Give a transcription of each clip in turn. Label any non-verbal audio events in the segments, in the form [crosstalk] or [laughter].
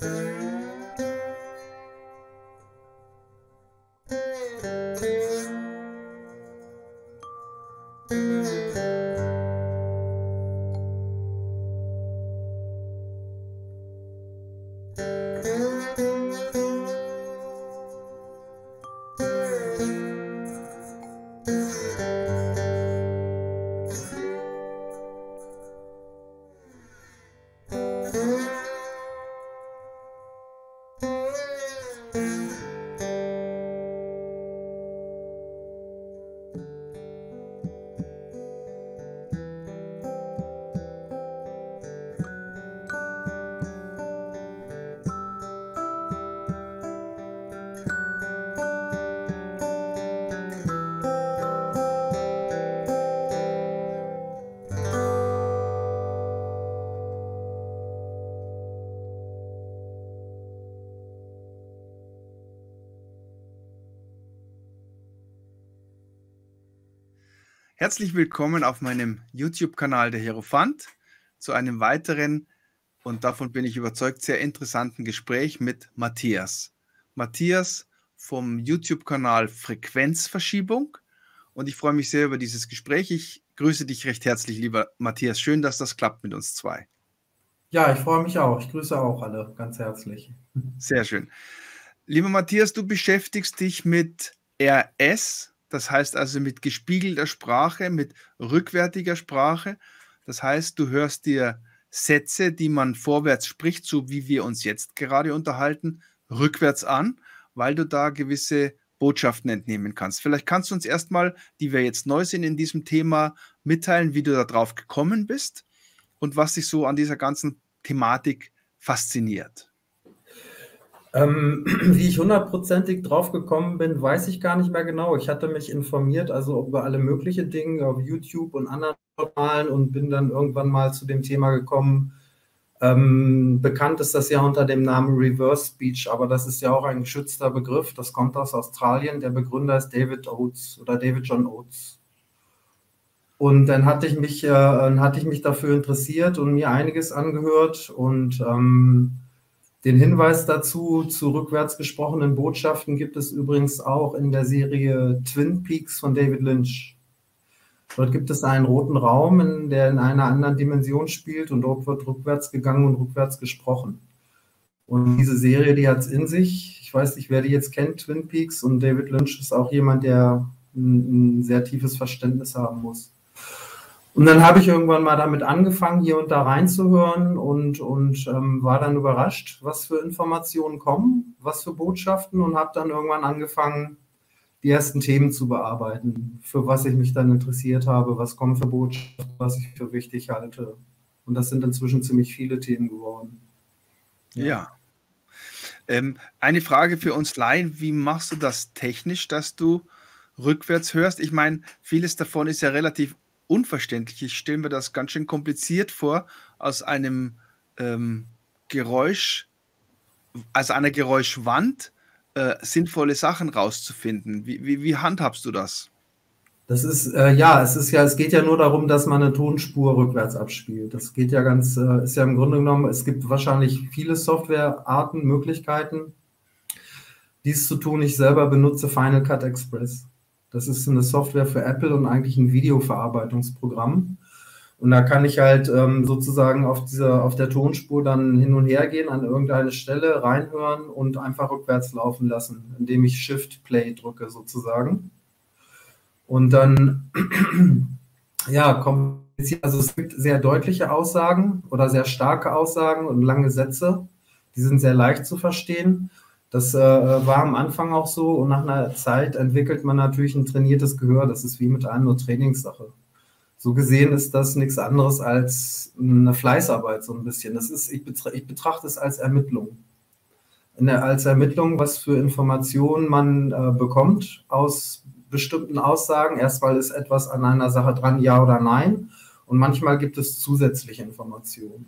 Mm-hmm. Herzlich willkommen auf meinem YouTube-Kanal der Hierophant zu einem weiteren und davon bin ich überzeugt sehr interessanten Gespräch mit Matthias. Matthias vom YouTube-Kanal Frequenzverschiebung und ich freue mich sehr über dieses Gespräch. Ich grüße dich recht herzlich, lieber Matthias. Schön, dass das klappt mit uns zwei. Ja, ich freue mich auch. Ich grüße auch alle ganz herzlich. Sehr schön. Lieber Matthias, du beschäftigst dich mit RS, das heißt also mit gespiegelter Sprache, mit rückwärtiger Sprache. Das heißt, du hörst dir Sätze, die man vorwärts spricht, so wie wir uns jetzt gerade unterhalten, rückwärts an, weil du da gewisse Botschaften entnehmen kannst. Vielleicht kannst du uns erstmal, die wir jetzt neu sind in diesem Thema, mitteilen, wie du da drauf gekommen bist und was dich so an dieser ganzen Thematik fasziniert. Ähm, [clears throat] wie ich hundertprozentig drauf gekommen bin, weiß ich gar nicht mehr genau. Ich hatte mich informiert, also über alle möglichen Dinge auf YouTube und anderen Portalen und bin dann irgendwann mal zu dem Thema gekommen. Ähm, bekannt ist das ja unter dem Namen Reverse Speech, aber das ist ja auch ein geschützter Begriff. Das kommt aus Australien. Der Begründer ist David Oates oder David John Oates. Und dann hatte ich mich, äh, hatte ich mich dafür interessiert und mir einiges angehört und ähm, den Hinweis dazu zu rückwärts gesprochenen Botschaften gibt es übrigens auch in der Serie Twin Peaks von David Lynch. Dort gibt es einen roten Raum, in der in einer anderen Dimension spielt und dort wird rückwärts gegangen und rückwärts gesprochen. Und diese Serie, die hat es in sich. Ich weiß nicht, wer die jetzt kennt, Twin Peaks. Und David Lynch ist auch jemand, der ein, ein sehr tiefes Verständnis haben muss. Und dann habe ich irgendwann mal damit angefangen, hier und da reinzuhören und, und ähm, war dann überrascht, was für Informationen kommen, was für Botschaften und habe dann irgendwann angefangen, die ersten Themen zu bearbeiten, für was ich mich dann interessiert habe, was kommen für Botschaften, was ich für wichtig halte. Und das sind inzwischen ziemlich viele Themen geworden. Ja. ja. Ähm, eine Frage für uns Laien, wie machst du das technisch, dass du rückwärts hörst? Ich meine, vieles davon ist ja relativ unverständlich. Ich stelle mir das ganz schön kompliziert vor, aus einem ähm, Geräusch, also einer Geräuschwand, äh, sinnvolle Sachen rauszufinden. Wie, wie, wie handhabst du das? Das ist, äh, ja, es ist ja, es geht ja nur darum, dass man eine Tonspur rückwärts abspielt. Das geht ja ganz, äh, ist ja im Grunde genommen, es gibt wahrscheinlich viele Softwarearten, Möglichkeiten, dies zu tun. Ich selber benutze Final Cut Express. Das ist eine Software für Apple und eigentlich ein Videoverarbeitungsprogramm. Und da kann ich halt ähm, sozusagen auf, dieser, auf der Tonspur dann hin und her gehen, an irgendeine Stelle reinhören und einfach rückwärts laufen lassen, indem ich Shift Play drücke sozusagen. Und dann, [clears throat] ja, kommt also es gibt sehr deutliche Aussagen oder sehr starke Aussagen und lange Sätze. Die sind sehr leicht zu verstehen. Das äh, war am Anfang auch so und nach einer Zeit entwickelt man natürlich ein trainiertes Gehör. Das ist wie mit allem nur Trainingssache. So gesehen ist das nichts anderes als eine Fleißarbeit so ein bisschen. Das ist, ich, betrachte, ich betrachte es als Ermittlung. Der, als Ermittlung, was für Informationen man äh, bekommt aus bestimmten Aussagen. Erstmal ist etwas an einer Sache dran, ja oder nein. Und manchmal gibt es zusätzliche Informationen.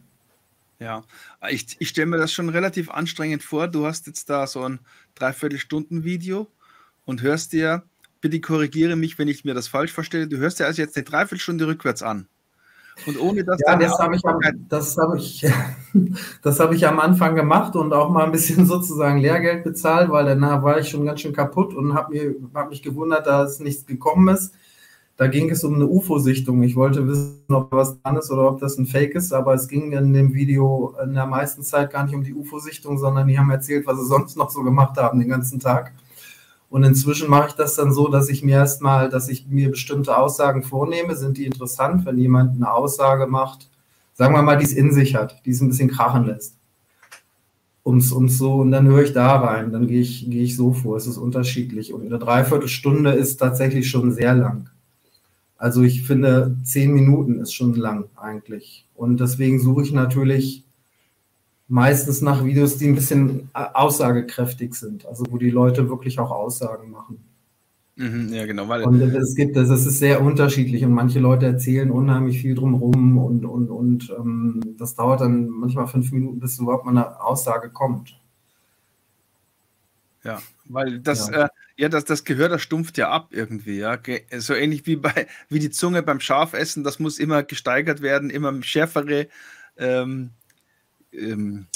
Ja, ich, ich stelle mir das schon relativ anstrengend vor. Du hast jetzt da so ein Dreiviertelstunden-Video und hörst dir, bitte korrigiere mich, wenn ich mir das falsch verstelle, du hörst dir also jetzt eine Dreiviertelstunde rückwärts an. Und ohne dass ja, das habe ich, das hab ich, [laughs] das hab ich am Anfang gemacht und auch mal ein bisschen [laughs] sozusagen Lehrgeld bezahlt, weil danach war ich schon ganz schön kaputt und habe hab mich gewundert, dass nichts gekommen ist. Da ging es um eine UFO-Sichtung. Ich wollte wissen, ob was dran ist oder ob das ein Fake ist, aber es ging in dem Video in der meisten Zeit gar nicht um die UFO-Sichtung, sondern die haben erzählt, was sie sonst noch so gemacht haben den ganzen Tag. Und inzwischen mache ich das dann so, dass ich mir erstmal, dass ich mir bestimmte Aussagen vornehme. Sind die interessant, wenn jemand eine Aussage macht, sagen wir mal, die es in sich hat, die es ein bisschen krachen lässt. Ums, ums so, und dann höre ich da rein, dann gehe ich, gehe ich so vor. Es ist unterschiedlich. Und eine Dreiviertelstunde ist tatsächlich schon sehr lang. Also ich finde, zehn Minuten ist schon lang eigentlich. Und deswegen suche ich natürlich meistens nach Videos, die ein bisschen äh, aussagekräftig sind, also wo die Leute wirklich auch Aussagen machen. Mhm, ja, genau. Weil und es gibt, das ist sehr unterschiedlich und manche Leute erzählen unheimlich viel drumherum und, und, und ähm, das dauert dann manchmal fünf Minuten, bis überhaupt mal eine Aussage kommt. Ja, weil das, ja, äh, ja das, das Gehör, das stumpft ja ab irgendwie, ja. So ähnlich wie bei wie die Zunge beim Schafessen, das muss immer gesteigert werden, immer schärfere ähm, ähm,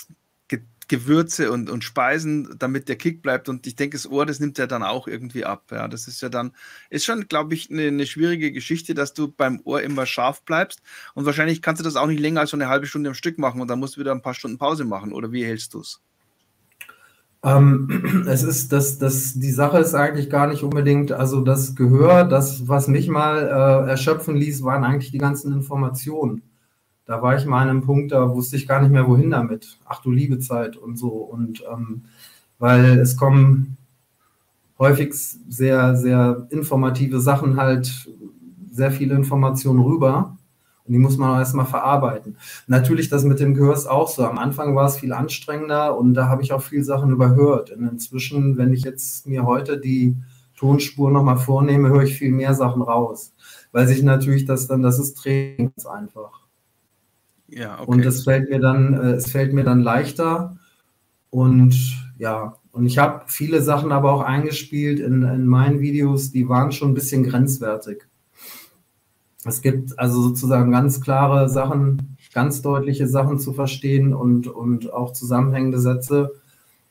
Ge Gewürze und, und Speisen, damit der Kick bleibt. Und ich denke, das Ohr, das nimmt ja dann auch irgendwie ab. Ja, das ist ja dann, ist schon, glaube ich, eine, eine schwierige Geschichte, dass du beim Ohr immer scharf bleibst. Und wahrscheinlich kannst du das auch nicht länger als so eine halbe Stunde am Stück machen und dann musst du wieder ein paar Stunden Pause machen. Oder wie hältst du es? Ähm, [clears throat] es ist, das, das, die Sache ist eigentlich gar nicht unbedingt, also das Gehör, das, was mich mal äh, erschöpfen ließ, waren eigentlich die ganzen Informationen da war ich mal an einem Punkt, da wusste ich gar nicht mehr, wohin damit. Ach du liebe Zeit und so. Und ähm, weil es kommen häufig sehr, sehr informative Sachen halt, sehr viele Informationen rüber. Und die muss man auch erstmal verarbeiten. Natürlich, das mit dem Gehör ist auch so. Am Anfang war es viel anstrengender und da habe ich auch viele Sachen überhört. Und inzwischen, wenn ich jetzt mir heute die Tonspur nochmal vornehme, höre ich viel mehr Sachen raus. Weil sich natürlich das dann, das ist Training einfach. Ja, okay. Und es fällt mir dann, äh, es fällt mir dann leichter. Und ja, und ich habe viele Sachen aber auch eingespielt in, in meinen Videos, die waren schon ein bisschen grenzwertig. Es gibt also sozusagen ganz klare Sachen, ganz deutliche Sachen zu verstehen und, und auch zusammenhängende Sätze.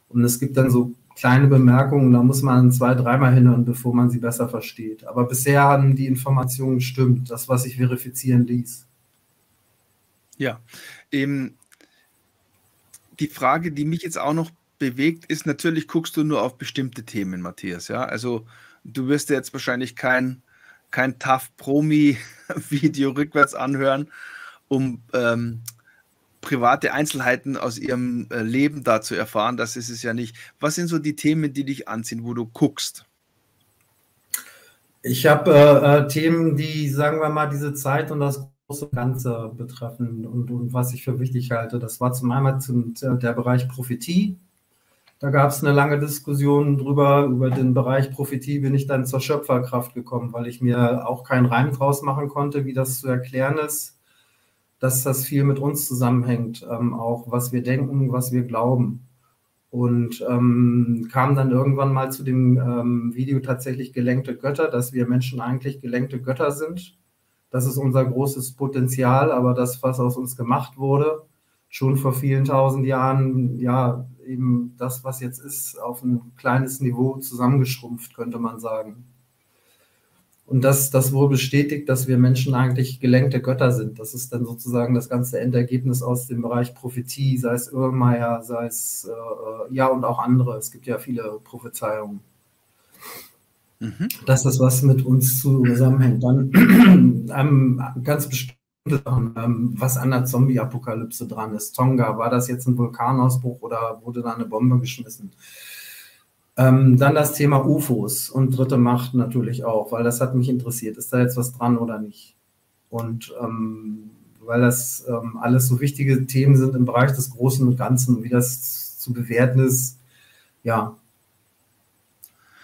Und es gibt dann so kleine Bemerkungen, da muss man zwei, dreimal hinhören, bevor man sie besser versteht. Aber bisher haben die Informationen gestimmt, das, was ich verifizieren ließ. Ja, ähm, die Frage, die mich jetzt auch noch bewegt, ist natürlich, guckst du nur auf bestimmte Themen, Matthias, ja? Also du wirst dir jetzt wahrscheinlich kein, kein Tough [laughs] Promi-Video rückwärts anhören, um ähm, private Einzelheiten aus ihrem äh, Leben da zu erfahren. Das ist es ja nicht. Was sind so die Themen, die dich anziehen, wo du guckst? Ich habe äh, äh, Themen, die, sagen wir mal, diese Zeit und das große Ganze betreffen und, und was ich für wichtig halte. Das war zum einen zum, der Bereich Prophetie. Da gab es eine lange Diskussion drüber. Über den Bereich Prophetie bin ich dann zur Schöpferkraft gekommen, weil ich mir auch keinen Reim draus machen konnte, wie das zu erklären ist, dass das viel mit uns zusammenhängt, ähm, auch was wir denken, was wir glauben. Und ähm, kam dann irgendwann mal zu dem ähm, Video tatsächlich gelenkte Götter, dass wir Menschen eigentlich gelenkte Götter sind das ist unser großes Potenzial, aber das, was aus uns gemacht wurde, schon vor vielen tausend Jahren, ja, eben das, was jetzt ist, auf ein kleines Niveau zusammengeschrumpft, könnte man sagen. Und das, das wurde bestätigt, dass wir Menschen eigentlich gelenkte Götter sind. Das ist dann sozusagen das ganze Endergebnis aus dem Bereich Prophetie, sei es Irrmeier, sei es, äh, ja, und auch andere. Es gibt ja viele Prophezeiungen. Mhm. Dass das was mit uns zusammenhängt. Dann [clears throat] ähm, ganz ähm, was an der Zombie-Apokalypse dran ist. Tonga, war das jetzt ein Vulkanausbruch oder wurde da eine Bombe geschmissen? Ähm, dann das Thema UFOs und dritte Macht natürlich auch, weil das hat mich interessiert. Ist da jetzt was dran oder nicht? Und ähm, weil das ähm, alles so wichtige Themen sind im Bereich des Großen und Ganzen, wie das zu bewerten ist, ja,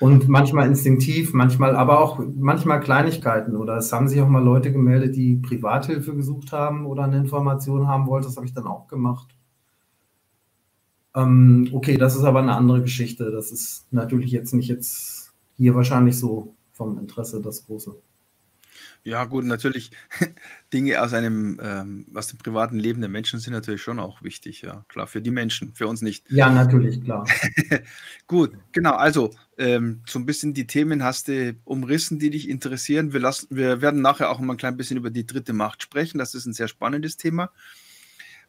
und manchmal instinktiv, manchmal aber auch manchmal Kleinigkeiten. Oder es haben sich auch mal Leute gemeldet, die Privathilfe gesucht haben oder eine Information haben wollten. Das habe ich dann auch gemacht. Ähm, okay, das ist aber eine andere Geschichte. Das ist natürlich jetzt nicht jetzt hier wahrscheinlich so vom Interesse das Große. Ja, gut, natürlich [laughs] Dinge aus einem, ähm, aus dem privaten Leben der Menschen sind natürlich schon auch wichtig, ja, klar, für die Menschen, für uns nicht. Ja, natürlich, klar. [laughs] Gut, genau, also ähm, so ein bisschen die Themen hast du umrissen, die dich interessieren. Wir, lassen, wir werden nachher auch mal ein klein bisschen über die dritte Macht sprechen. Das ist ein sehr spannendes Thema.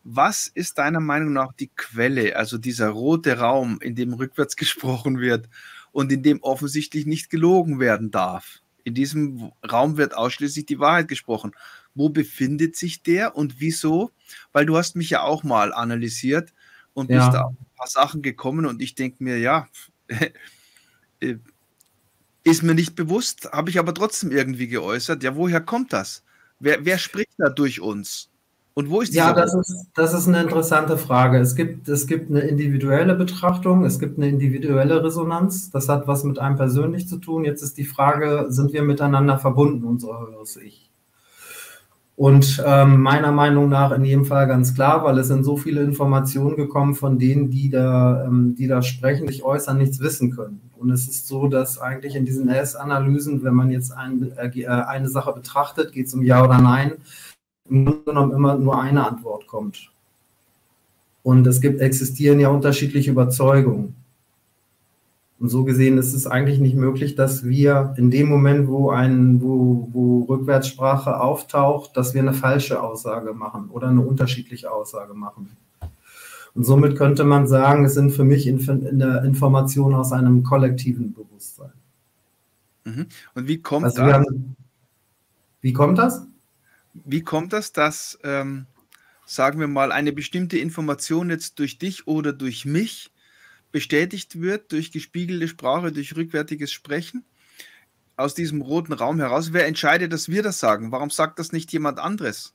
Was ist deiner Meinung nach die Quelle, also dieser rote Raum, in dem rückwärts [laughs] gesprochen wird und in dem offensichtlich nicht gelogen werden darf? In diesem Raum wird ausschließlich die Wahrheit gesprochen. Wo befindet sich der und wieso? Weil du hast mich ja auch mal analysiert und ja. bist da auf ein paar Sachen gekommen und ich denke mir, ja, [laughs] äh, ist mir nicht bewusst, habe ich aber trotzdem irgendwie geäußert. Ja, woher kommt das? Wer, wer spricht da durch uns? Und wo ist Ja, das ist, das ist eine interessante Frage. Es gibt, es gibt eine individuelle Betrachtung, es gibt eine individuelle Resonanz. Das hat was mit einem persönlich zu tun. Jetzt ist die Frage, sind wir miteinander verbunden, unser höheres Ich? Und ähm, meiner Meinung nach in jedem Fall ganz klar, weil es sind so viele Informationen gekommen von denen, die da, ähm, die da sprechen, sich äußern, nichts wissen können. Und es ist so, dass eigentlich in diesen S-Analysen, wenn man jetzt ein, äh, eine Sache betrachtet, geht es um Ja oder Nein, im Grunde genommen immer nur eine Antwort kommt. Und es gibt, existieren ja unterschiedliche Überzeugungen. Und so gesehen ist es eigentlich nicht möglich, dass wir in dem Moment, wo, ein, wo, wo Rückwärtssprache auftaucht, dass wir eine falsche Aussage machen oder eine unterschiedliche Aussage machen. Und somit könnte man sagen, es sind für mich Inf Informationen aus einem kollektiven Bewusstsein. Mhm. Und wie kommt also das? Haben, wie kommt das? Wie kommt das, dass, ähm, sagen wir mal, eine bestimmte Information jetzt durch dich oder durch mich bestätigt wird, durch gespiegelte Sprache, durch rückwärtiges Sprechen? Aus diesem roten Raum heraus. Wer entscheidet, dass wir das sagen? Warum sagt das nicht jemand anderes?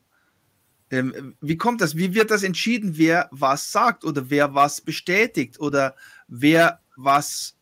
Ähm, wie kommt das? Wie wird das entschieden, wer was sagt oder wer was bestätigt oder wer was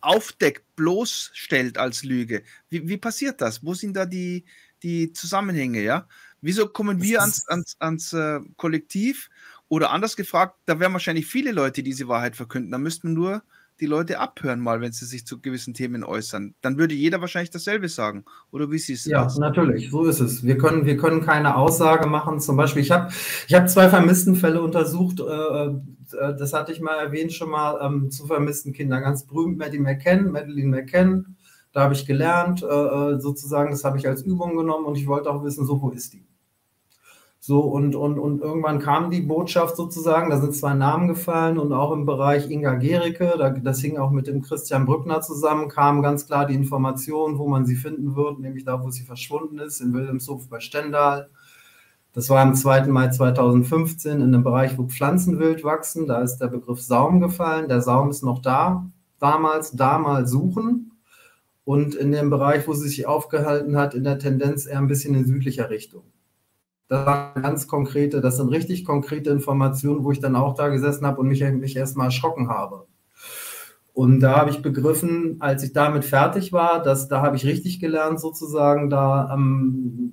aufdeckt, bloßstellt als Lüge? Wie, wie passiert das? Wo sind da die, die Zusammenhänge, ja? Wieso kommen wir ans, ans, ans äh, Kollektiv? Oder anders gefragt, da wären wahrscheinlich viele Leute, die diese Wahrheit verkünden. Da müssten nur die Leute abhören, mal, wenn sie sich zu gewissen Themen äußern. Dann würde jeder wahrscheinlich dasselbe sagen. Oder wie siehst du ja, das? Ja, natürlich, so ist es. Wir können, wir können keine Aussage machen. Zum Beispiel, ich habe ich hab zwei Vermisstenfälle untersucht. Äh, äh, das hatte ich mal erwähnt schon mal ähm, zu vermissten Kindern. Ganz berühmt, Maddie McCann, Madeline McCann da habe ich gelernt, äh, äh, sozusagen, das habe ich als Übung genommen und ich wollte auch wissen, so, wo ist die? So, und, und, und irgendwann kam die Botschaft sozusagen, da sind zwei Namen gefallen und auch im Bereich Inga Gericke, da, das hing auch mit dem Christian Brückner zusammen, kam ganz klar die Information, wo man sie finden wird, nämlich da, wo sie verschwunden ist, in Wilhelmshof bei Stendal. Das war am 2. Mai 2015 in einem Bereich, wo Pflanzen wild wachsen. Da ist der Begriff Saum gefallen. Der Saum ist noch da. Damals, da mal suchen und in dem Bereich, wo sie sich aufgehalten hat, in der Tendenz eher ein bisschen in südlicher Richtung. Das waren ganz konkrete, das sind richtig konkrete Informationen, wo ich dann auch da gesessen habe und mich, mich erstmal erschrocken habe. Und da habe ich begriffen, als ich damit fertig war, dass da habe ich richtig gelernt sozusagen, da, ähm,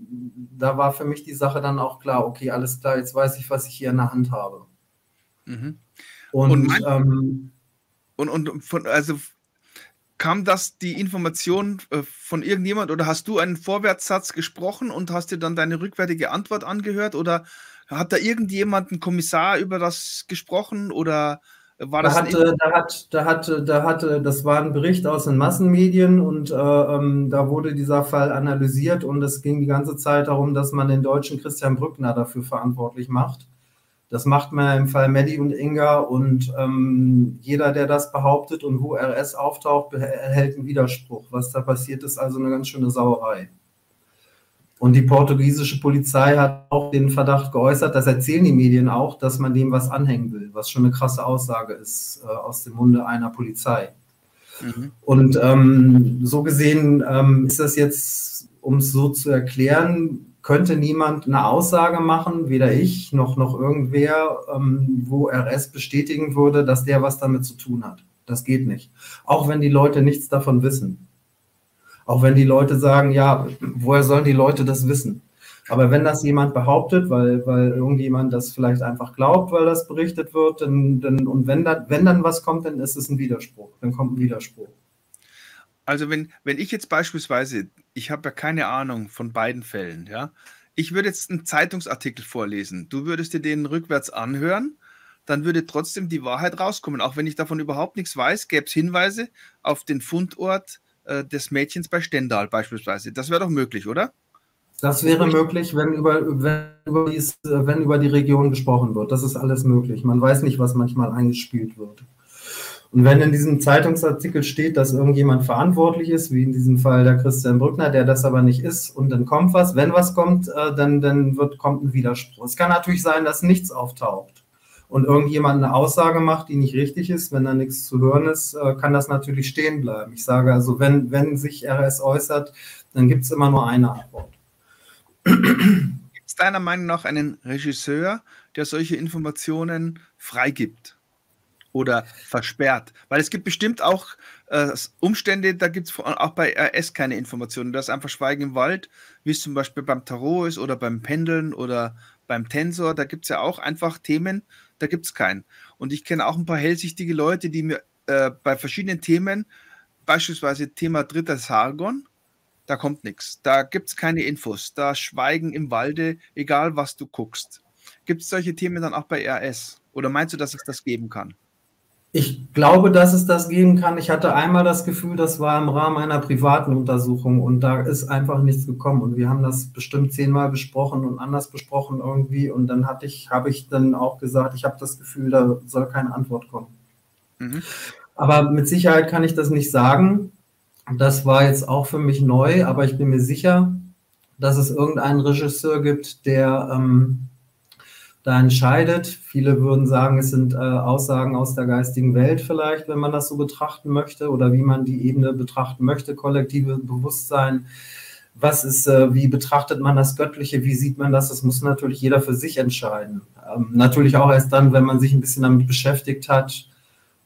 da war für mich die Sache dann auch klar, okay, alles klar, jetzt weiß ich, was ich hier in der Hand habe. Mhm. Und, und, mein, ähm, und, und von, also kam das die Information äh, von irgendjemand oder hast du einen Vorwärtssatz gesprochen und hast dir dann deine rückwärtige Antwort angehört oder hat da irgendjemand, ein Kommissar über das gesprochen oder war das? Da hatte, da hat, da hatte, da hatte, das war ein Bericht aus den Massenmedien und äh, ähm, da wurde dieser Fall analysiert und es ging die ganze Zeit darum, dass man den deutschen Christian Brückner dafür verantwortlich macht. Das macht man im Fall Maddie und Inga und ähm, jeder, der das behauptet und wo RS auftaucht, erhält einen Widerspruch. Was da passiert, ist also eine ganz schöne Sauerei. Und die portugiesische Polizei hat auch den Verdacht geäußert, das erzählen die Medien auch, dass man dem was anhängen will, was schon eine krasse Aussage ist äh, aus dem Munde einer Polizei. Mhm. Und ähm, so gesehen ähm, ist das jetzt, um es so zu erklären, könnte niemand eine Aussage machen, weder ich noch, noch irgendwer, ähm, wo RS bestätigen würde, dass der was damit zu tun hat. Das geht nicht. Auch wenn die Leute nichts davon wissen. Auch wenn die Leute sagen, ja, woher sollen die Leute das wissen? Aber wenn das jemand behauptet, weil, weil irgendjemand das vielleicht einfach glaubt, weil das berichtet wird, dann, dann, und wenn, da, wenn dann was kommt, dann ist es ein Widerspruch. Dann kommt ein Widerspruch. Also wenn, wenn ich jetzt beispielsweise, ich habe ja keine Ahnung von beiden Fällen, ja, ich würde jetzt einen Zeitungsartikel vorlesen, du würdest dir den rückwärts anhören, dann würde trotzdem die Wahrheit rauskommen. Auch wenn ich davon überhaupt nichts weiß, gäbe es Hinweise auf den Fundort äh, des Mädchens bei Stendal beispielsweise. Das wäre doch möglich, oder? Das wäre möglich, wenn über, wenn, über dies, wenn über die Region gesprochen wird. Das ist alles möglich. Man weiß nicht, was manchmal eingespielt wird. Und wenn in diesem Zeitungsartikel steht, dass irgendjemand verantwortlich ist, wie in diesem Fall der Christian Brückner, der das aber nicht ist, und dann kommt was, wenn was kommt, äh, dann, dann wird, kommt ein Widerspruch. Es kann natürlich sein, dass nichts auftaucht und irgendjemand eine Aussage macht, die nicht richtig ist, wenn da nichts zu hören ist, äh, kann das natürlich stehen bleiben. Ich sage also, wenn, wenn sich RS äußert, dann gibt es immer nur eine Antwort. Gibt es deiner Meinung nach einen Regisseur, der solche Informationen freigibt? Oder versperrt. Weil es gibt bestimmt auch äh, Umstände, da gibt es auch bei RS keine Informationen. Da ist einfach Schweigen im Wald, wie es zum Beispiel beim Tarot ist oder beim Pendeln oder beim Tensor. Da gibt es ja auch einfach Themen, da gibt es keinen. Und ich kenne auch ein paar hellsichtige Leute, die mir äh, bei verschiedenen Themen, beispielsweise Thema dritter Sargon, da kommt nichts. Da gibt es keine Infos. Da Schweigen im Walde, egal was du guckst. Gibt es solche Themen dann auch bei RS? Oder meinst du, dass es das geben kann? Ich glaube, dass es das geben kann. Ich hatte einmal das Gefühl, das war im Rahmen einer privaten Untersuchung und da ist einfach nichts gekommen. Und wir haben das bestimmt zehnmal besprochen und anders besprochen irgendwie. Und dann hatte ich, habe ich dann auch gesagt, ich habe das Gefühl, da soll keine Antwort kommen. Mhm. Aber mit Sicherheit kann ich das nicht sagen. Das war jetzt auch für mich neu, aber ich bin mir sicher, dass es irgendeinen Regisseur gibt, der ähm, da entscheidet. Viele würden sagen, es sind äh, Aussagen aus der geistigen Welt vielleicht, wenn man das so betrachten möchte oder wie man die Ebene betrachten möchte, kollektive Bewusstsein. Was ist, äh, wie betrachtet man das Göttliche? Wie sieht man das? Das muss natürlich jeder für sich entscheiden. Ähm, natürlich auch erst dann, wenn man sich ein bisschen damit beschäftigt hat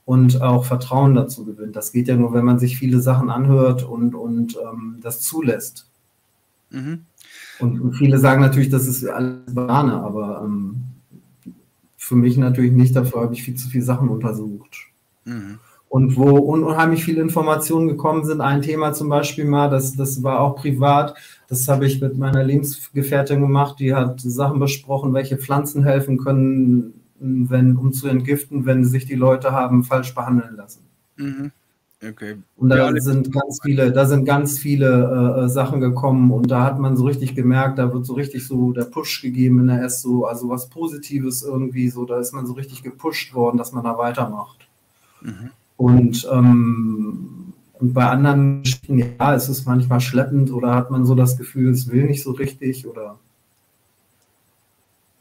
und auch Vertrauen dazu gewinnt. Das geht ja nur, wenn man sich viele Sachen anhört und, und ähm, das zulässt. Mhm. Und viele sagen natürlich, das ist alles Banane, aber ähm, für mich natürlich nicht. Dafür habe ich viel zu viele Sachen untersucht. Mhm. Und wo unheimlich viele Informationen gekommen sind, ein Thema zum Beispiel mal, das, das war auch privat, das habe ich mit meiner Lebensgefährtin gemacht, die hat Sachen besprochen, welche Pflanzen helfen können, wenn, um zu entgiften, wenn sich die Leute haben falsch behandeln lassen. Mhm. Okay. Und da ja, sind ganz viele, da sind ganz viele äh, äh, Sachen gekommen und da hat man so richtig gemerkt, da wird so richtig so der Push gegeben in der S, so, also was Positives irgendwie, so, da ist man so richtig gepusht worden, dass man da weitermacht. Mhm. Und, ähm, und bei anderen ja, ist es manchmal schleppend oder hat man so das Gefühl, es will nicht so richtig oder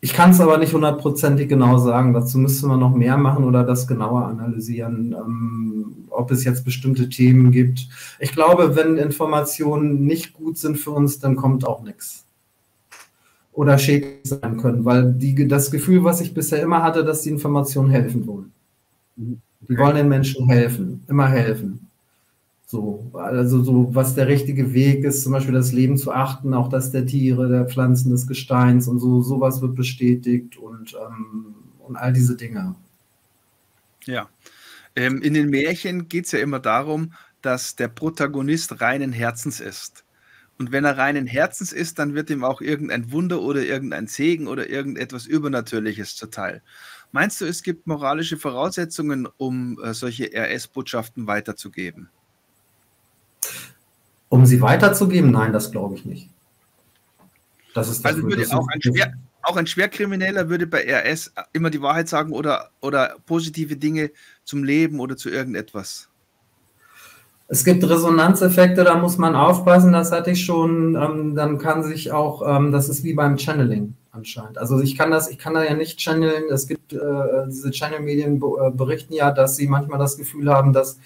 ich kann es aber nicht hundertprozentig genau sagen. Dazu müsste man noch mehr machen oder das genauer analysieren, ähm, ob es jetzt bestimmte Themen gibt. Ich glaube, wenn Informationen nicht gut sind für uns, dann kommt auch nichts. Oder schädlich sein können, weil die, das Gefühl, was ich bisher immer hatte, dass die Informationen helfen wollen. Die wollen den Menschen helfen, immer helfen. So, also so, was der richtige Weg ist, zum Beispiel das Leben zu achten, auch das der Tiere, der Pflanzen, des Gesteins und so, sowas wird bestätigt und, ähm, und all diese Dinge. Ja. Ähm, in den Märchen geht es ja immer darum, dass der Protagonist reinen Herzens ist. Und wenn er reinen Herzens ist, dann wird ihm auch irgendein Wunder oder irgendein Segen oder irgendetwas Übernatürliches zuteil. Meinst du, es gibt moralische Voraussetzungen, um äh, solche RS-Botschaften weiterzugeben? Um sie weiterzugeben? Nein, das glaube ich nicht. Das ist also würde auch ein, Schwer, auch ein Schwerkrimineller würde bei RS immer die Wahrheit sagen oder, oder positive Dinge zum Leben oder zu irgendetwas. Es gibt Resonanzeffekte, da muss man aufpassen, das hatte ich schon. Ähm, dann kann sich auch, ähm, das ist wie beim Channeling anscheinend. Also ich kann das, ich kann da ja nicht channeln. Es gibt äh, diese Channel-Medien äh, berichten ja, dass sie manchmal das Gefühl haben, dass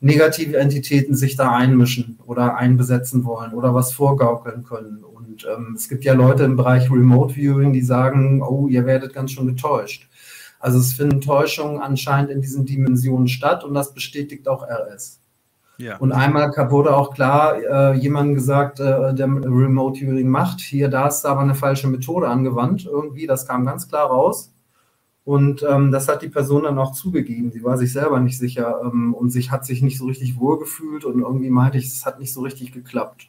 negative Entitäten sich da einmischen oder einbesetzen wollen oder was vorgaukeln können. Und ähm, es gibt ja Leute im Bereich Remote Viewing, die sagen, oh, ihr werdet ganz schön getäuscht. Also es finden Täuschungen anscheinend in diesen Dimensionen statt und das bestätigt auch RS. Ja. Und einmal wurde auch klar, äh, jemand gesagt, äh, der Remote Viewing macht, hier, da ist aber eine falsche Methode angewandt, irgendwie, das kam ganz klar raus. Und ähm, das hat die Person dann auch zugegeben. Sie war sich selber nicht sicher ähm, und sich hat sich nicht so richtig wohlgefühlt und irgendwie meinte ich, es hat nicht so richtig geklappt.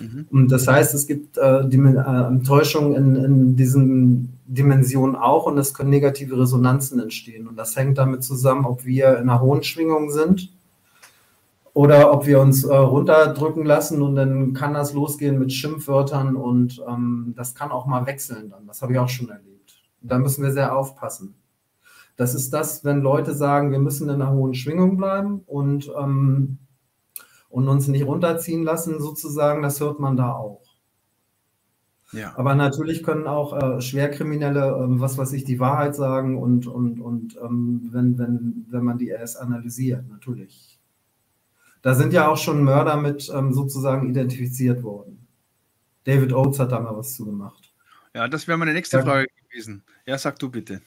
Mhm. Und das heißt, es gibt äh, die, äh, Enttäuschung in, in diesen Dimensionen auch und es können negative Resonanzen entstehen. Und das hängt damit zusammen, ob wir in einer hohen Schwingung sind oder ob wir uns äh, runterdrücken lassen und dann kann das losgehen mit Schimpfwörtern und ähm, das kann auch mal wechseln dann. Das habe ich auch schon erlebt. Da müssen wir sehr aufpassen. Das ist das, wenn Leute sagen, wir müssen in einer hohen Schwingung bleiben und, ähm, und uns nicht runterziehen lassen, sozusagen, das hört man da auch. Ja. Aber natürlich können auch äh, Schwerkriminelle, äh, was weiß ich, die Wahrheit sagen und, und, und ähm, wenn, wenn, wenn man die erst analysiert, natürlich. Da sind ja auch schon Mörder mit ähm, sozusagen identifiziert worden. David Oates hat da mal was zugemacht. Ja, das wäre meine nächste Frage gewesen. Ja, sag du bitte.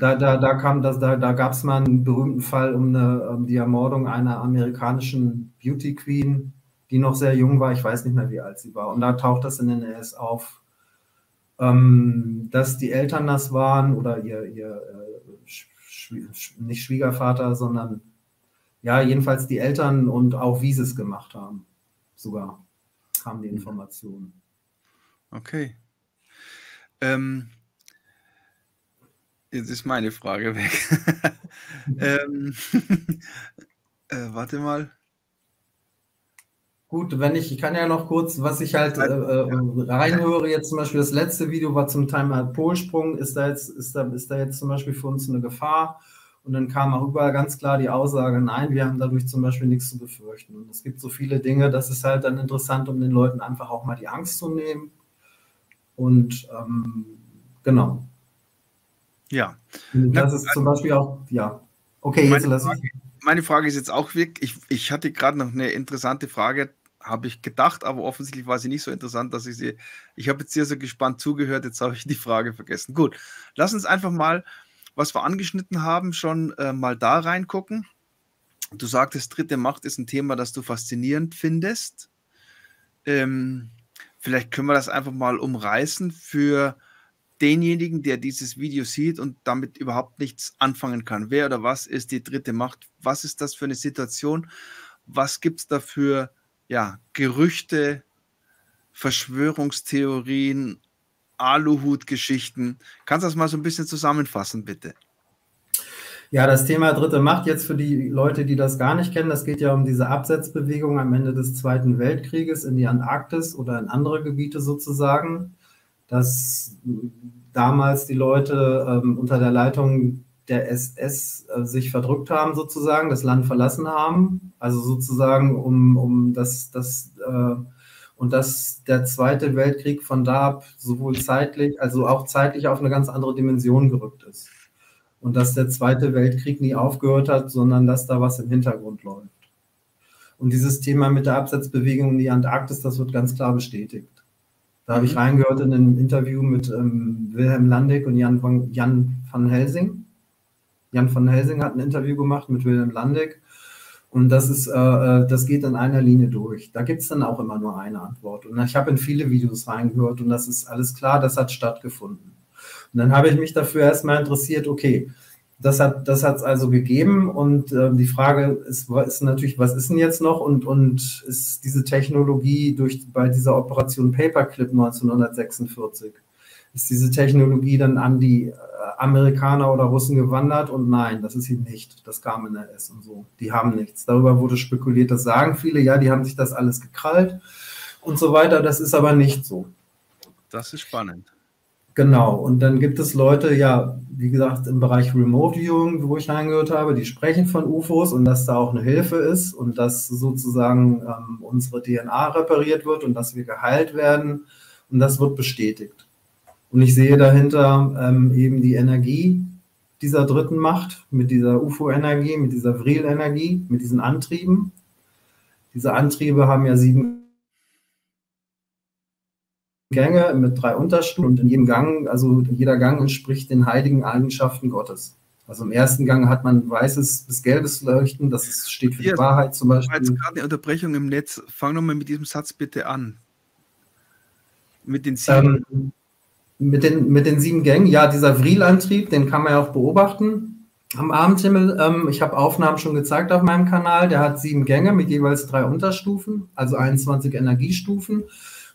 Da, da, da, kam das, da, da gab es mal einen berühmten Fall um, eine, um die Ermordung einer amerikanischen Beauty Queen, die noch sehr jung war. Ich weiß nicht mehr, wie alt sie war. Und da taucht das in den NS auf, ähm, dass die Eltern das waren oder ihr, ihr äh, nicht Schwiegervater, sondern ja, jedenfalls die Eltern und auch wie sie es gemacht haben. Sogar kamen die Informationen. Okay. Ähm, jetzt ist meine Frage weg. [laughs] ähm, [laughs] äh, warte mal. Gut, wenn ich, ich kann ja noch kurz, was ich halt äh, äh, reinhöre, jetzt zum Beispiel das letzte Video war zum Thema Polsprung, ist da jetzt, ist da, ist da jetzt zum Beispiel für uns eine Gefahr? Und dann kam auch überall ganz klar die Aussage, nein, wir haben dadurch zum Beispiel nichts zu befürchten. Und es gibt so viele Dinge, das ist halt dann interessant, um den Leuten einfach auch mal die Angst zu nehmen. Und ähm, genau. Ja. Und das Na, ist zum Beispiel auch, ja. Okay, jetzt lass ich. Meine Frage ist jetzt auch wirklich, ich, ich hatte gerade noch eine interessante Frage, habe ich gedacht, aber offensichtlich war sie nicht so interessant, dass ich sie. Ich habe jetzt hier so gespannt zugehört, jetzt habe ich die Frage vergessen. Gut, lass uns einfach mal was wir angeschnitten haben, schon äh, mal da reingucken. Du sagtest, dritte Macht ist ein Thema, das du faszinierend findest. Ähm, vielleicht können wir das einfach mal umreißen für denjenigen, der dieses Video sieht und damit überhaupt nichts anfangen kann. Wer oder was ist die dritte Macht? Was ist das für eine Situation? Was gibt es dafür? Ja, Gerüchte, Verschwörungstheorien, Aluhut-Geschichten. Kannst du das mal so ein bisschen zusammenfassen, bitte? Ja, das Thema dritte Macht jetzt für die Leute, die das gar nicht kennen, das geht ja um diese Absetzbewegung am Ende des Zweiten Weltkrieges in die Antarktis oder in andere Gebiete sozusagen, dass damals die Leute ähm, unter der Leitung der SS äh, sich verdrückt haben sozusagen, das Land verlassen haben, also sozusagen um, um das, das äh, und dass der Zweite Weltkrieg von da ab sowohl zeitlich, also auch zeitlich auf eine ganz andere Dimension gerückt ist. Und dass der Zweite Weltkrieg nie aufgehört hat, sondern dass da was im Hintergrund läuft. Und dieses Thema mit der Absetzbewegung in die Antarktis, das wird ganz klar bestätigt. Da habe ich mhm. reingehört in einem Interview mit ähm, Wilhelm Landig und Jan van, Jan van Helsing. Jan van Helsing hat ein Interview gemacht mit Wilhelm Landig und das ist, äh, äh, das geht in einer Linie durch. Da gibt es dann auch immer nur eine Antwort. Und ich habe in viele Videos reingehört und das ist alles klar, das hat stattgefunden. Und dann habe ich mich dafür erstmal interessiert, okay, das hat das es also gegeben und äh, die Frage ist, ist natürlich, was ist denn jetzt noch und, und ist diese Technologie durch bei dieser Operation Paperclip 1946 ist diese Technologie dann an die äh, Amerikaner oder Russen gewandert und nein, das ist sie nicht. Das kam in der S und so. Die haben nichts. Darüber wurde spekuliert, das sagen viele, ja, die haben sich das alles gekrallt und so weiter. Das ist aber nicht so. Das ist spannend. Genau, und dann gibt es Leute, ja, wie gesagt, im Bereich Remote Viewing, wo ich reingehört habe, die sprechen von UFOs und dass da auch eine Hilfe ist und dass sozusagen ähm, unsere DNA repariert wird und dass wir geheilt werden. Und das wird bestätigt. Und ich sehe dahinter ähm, eben die Energie dieser dritten Macht, mit dieser UFO-Energie, mit dieser Vril-Energie, mit diesen Antrieben. Diese Antriebe haben ja sieben Gänge mit drei Unterstufen und in jedem Gang, also jeder Gang entspricht den heiligen Eigenschaften Gottes. Also im ersten Gang hat man weißes bis gelbes Leuchten, das ist, steht für Hier, die Wahrheit zum Beispiel. Jetzt gerade eine Unterbrechung im Netz. Fang nochmal mit diesem Satz bitte an. Mit den sieben. Ähm, Mit den, mit den sieben Gängen, ja, dieser Vril-Antrieb, den kann man ja auch beobachten am Abendhimmel. Ähm, ich habe Aufnahmen schon gezeigt auf meinem Kanal. Der hat sieben Gänge mit jeweils drei Unterstufen, also 21 Energiestufen.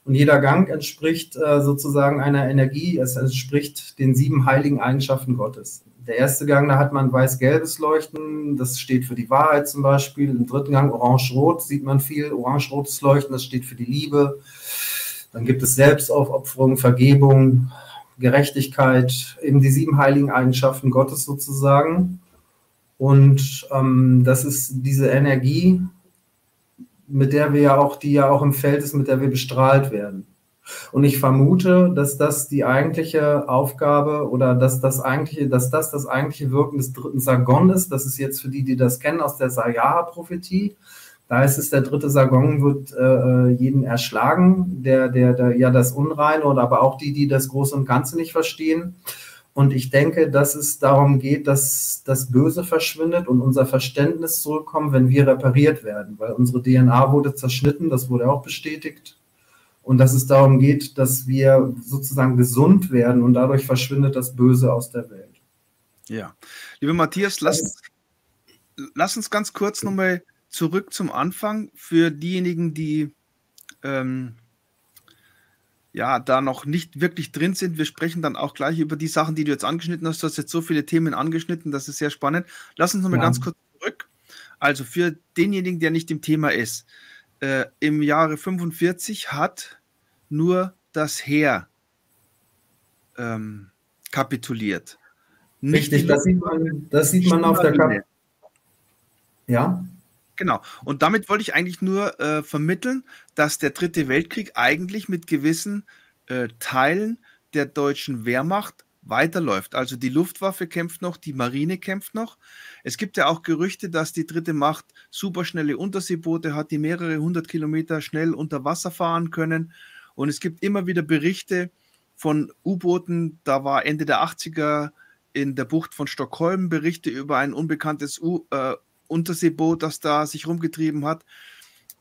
Und jeder Gang entspricht äh, sozusagen einer Energie, es entspricht den sieben heiligen Eigenschaften Gottes. Der erste Gang, da hat man weiß-gelbes Leuchten, das steht für die Wahrheit zum Beispiel. Im dritten Gang orange-rot sieht man viel, orange-rotes Leuchten, das steht für die Liebe. Dann gibt es Selbstaufopferung, Vergebung, Gerechtigkeit, eben die sieben heiligen Eigenschaften Gottes sozusagen. Und ähm, das ist diese Energie, mit der wir ja auch, die ja auch im Feld ist, mit der wir bestrahlt werden. Und ich vermute, dass das die eigentliche Aufgabe oder dass das eigentliche, dass das das eigentliche Wirken des dritten Sargon ist. Das ist jetzt für die, die das kennen aus der Sayaha-Prophetie. Da ist es, der dritte Sargon wird äh, jeden erschlagen, der, der, der ja das Unreine oder aber auch die, die das Große und Ganze nicht verstehen. Und ich denke, dass es darum geht, dass das Böse verschwindet und unser Verständnis zurückkommt, wenn wir repariert werden, weil unsere DNA wurde zerschnitten, das wurde auch bestätigt. Und dass es darum geht, dass wir sozusagen gesund werden und dadurch verschwindet das Böse aus der Welt. Ja, lieber Matthias, lass, lass uns ganz kurz nochmal zurück zum Anfang für diejenigen, die ähm, ja, da noch nicht wirklich drin sind. Wir sprechen dann auch gleich über die Sachen, die du jetzt angeschnitten hast. Du hast jetzt so viele Themen angeschnitten, das ist sehr spannend. Lass uns nochmal ja. ganz kurz zurück. Also für denjenigen, der nicht im Thema ist, äh, im Jahre 45 hat nur das Heer ähm, kapituliert. Nicht Richtig, das sieht man, das sieht man auf der Karte. Ja. Genau. Und damit wollte ich eigentlich nur äh, vermitteln, dass der Dritte Weltkrieg eigentlich mit gewissen äh, Teilen der deutschen Wehrmacht weiterläuft. Also die Luftwaffe kämpft noch, die Marine kämpft noch. Es gibt ja auch Gerüchte, dass die dritte Macht superschnelle Unterseeboote hat, die mehrere hundert Kilometer schnell unter Wasser fahren können. Und es gibt immer wieder Berichte von U-Booten. Da war Ende der 80er in der Bucht von Stockholm Berichte über ein unbekanntes U äh, Unterseeboot, das da sich rumgetrieben hat.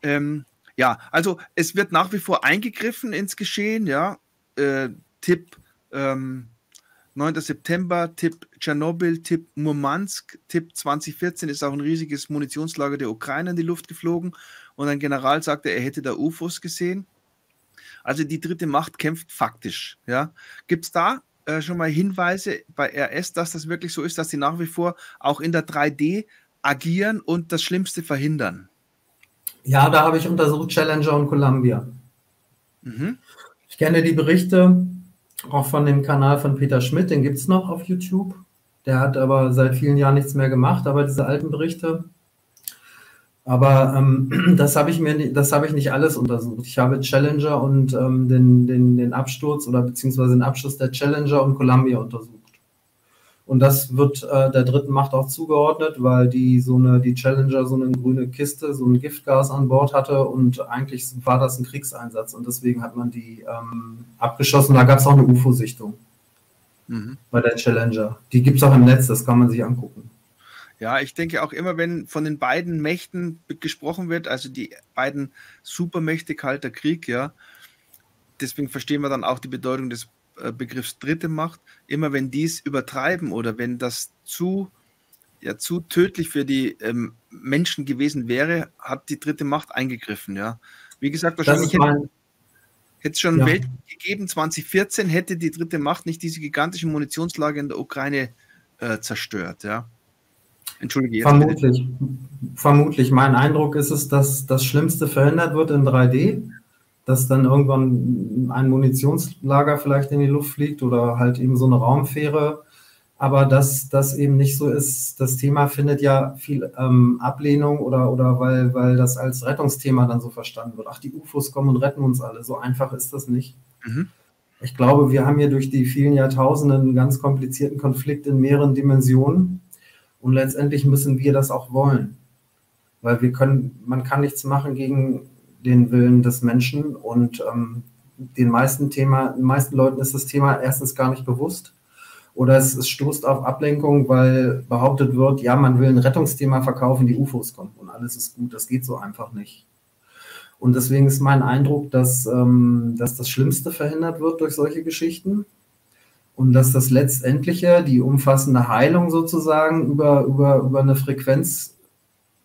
Ähm, ja, also es wird nach wie vor eingegriffen ins Geschehen, ja. Äh, Tipp ähm, 9. September, Tipp Tschernobyl, Tipp Murmansk, Tipp 2014 ist auch ein riesiges Munitionslager der Ukraine in die Luft geflogen und ein General sagte, er hätte da UFOs gesehen. Also die dritte Macht kämpft faktisch. Ja. Gibt es da äh, schon mal Hinweise bei RS, dass das wirklich so ist, dass sie nach wie vor auch in der 3D agieren und das Schlimmste verhindern? Ja, da habe ich untersucht Challenger und Columbia. Mhm. Ich kenne die Berichte auch von dem Kanal von Peter Schmidt, den gibt es noch auf YouTube. Der hat aber seit vielen Jahren nichts mehr gemacht, aber diese alten Berichte. Aber ähm, [clears throat] das habe ich mir, das habe ich nicht alles untersucht. Ich habe Challenger und ähm, den, den, den Absturz oder beziehungsweise den Abschluss der Challenger und Columbia untersucht. Und das wird äh, der dritten Macht auch zugeordnet, weil die so eine, die Challenger so eine grüne Kiste, so ein Giftgas an Bord hatte und eigentlich war das ein Kriegseinsatz und deswegen hat man die ähm, abgeschossen. Da gab es auch eine UFO-Sichtung mhm. bei der Challenger. Die gibt es auch im Netz, das kann man sich angucken. Ja, ich denke auch immer, wenn von den beiden Mächten gesprochen wird, also die beiden Supermächte Kalter Krieg, ja, deswegen verstehen wir dann auch die Bedeutung des Begriffs dritte Macht, immer wenn dies übertreiben oder wenn das zu, ja, zu tödlich für die ähm, Menschen gewesen wäre, hat die dritte Macht eingegriffen. Ja. Wie gesagt, wahrscheinlich hätte, es schon ja. Welt gegeben, 2014 hätte die dritte Macht nicht diese gigantischen Munitionslager in der Ukraine äh, zerstört. Ja. Entschuldige. Vermutlich. Vermutlich. Mein Eindruck ist es, dass das Schlimmste verhindert wird in 3D dass dann irgendwann ein Munitionslager vielleicht in die Luft fliegt oder halt eben so eine Raumfähre. Aber dass das eben nicht so ist, das Thema findet ja viel ähm, Ablehnung oder, oder weil, weil das als Rettungsthema dann so verstanden wird. Ach, die UFOs kommen und retten uns alle. So einfach ist das nicht. Mhm. Ich glaube, wir haben hier durch die vielen Jahrtausende einen ganz komplizierten Konflikt in mehreren Dimensionen. Und letztendlich müssen wir das auch wollen. Weil wir können, man kann nichts machen gegen den Willen des Menschen und ähm, den meisten Thema, den meisten Leuten ist das Thema erstens gar nicht bewusst oder es, es stoßt auf Ablenkung, weil behauptet wird, ja, man will ein Rettungsthema verkaufen, die UFOs kommen und alles ist gut. Das geht so einfach nicht. Und deswegen ist mein Eindruck, dass, ähm, dass das Schlimmste verhindert wird durch solche Geschichten. und dass das letztendliche, die umfassende Heilung sozusagen über, über, über eine Frequenz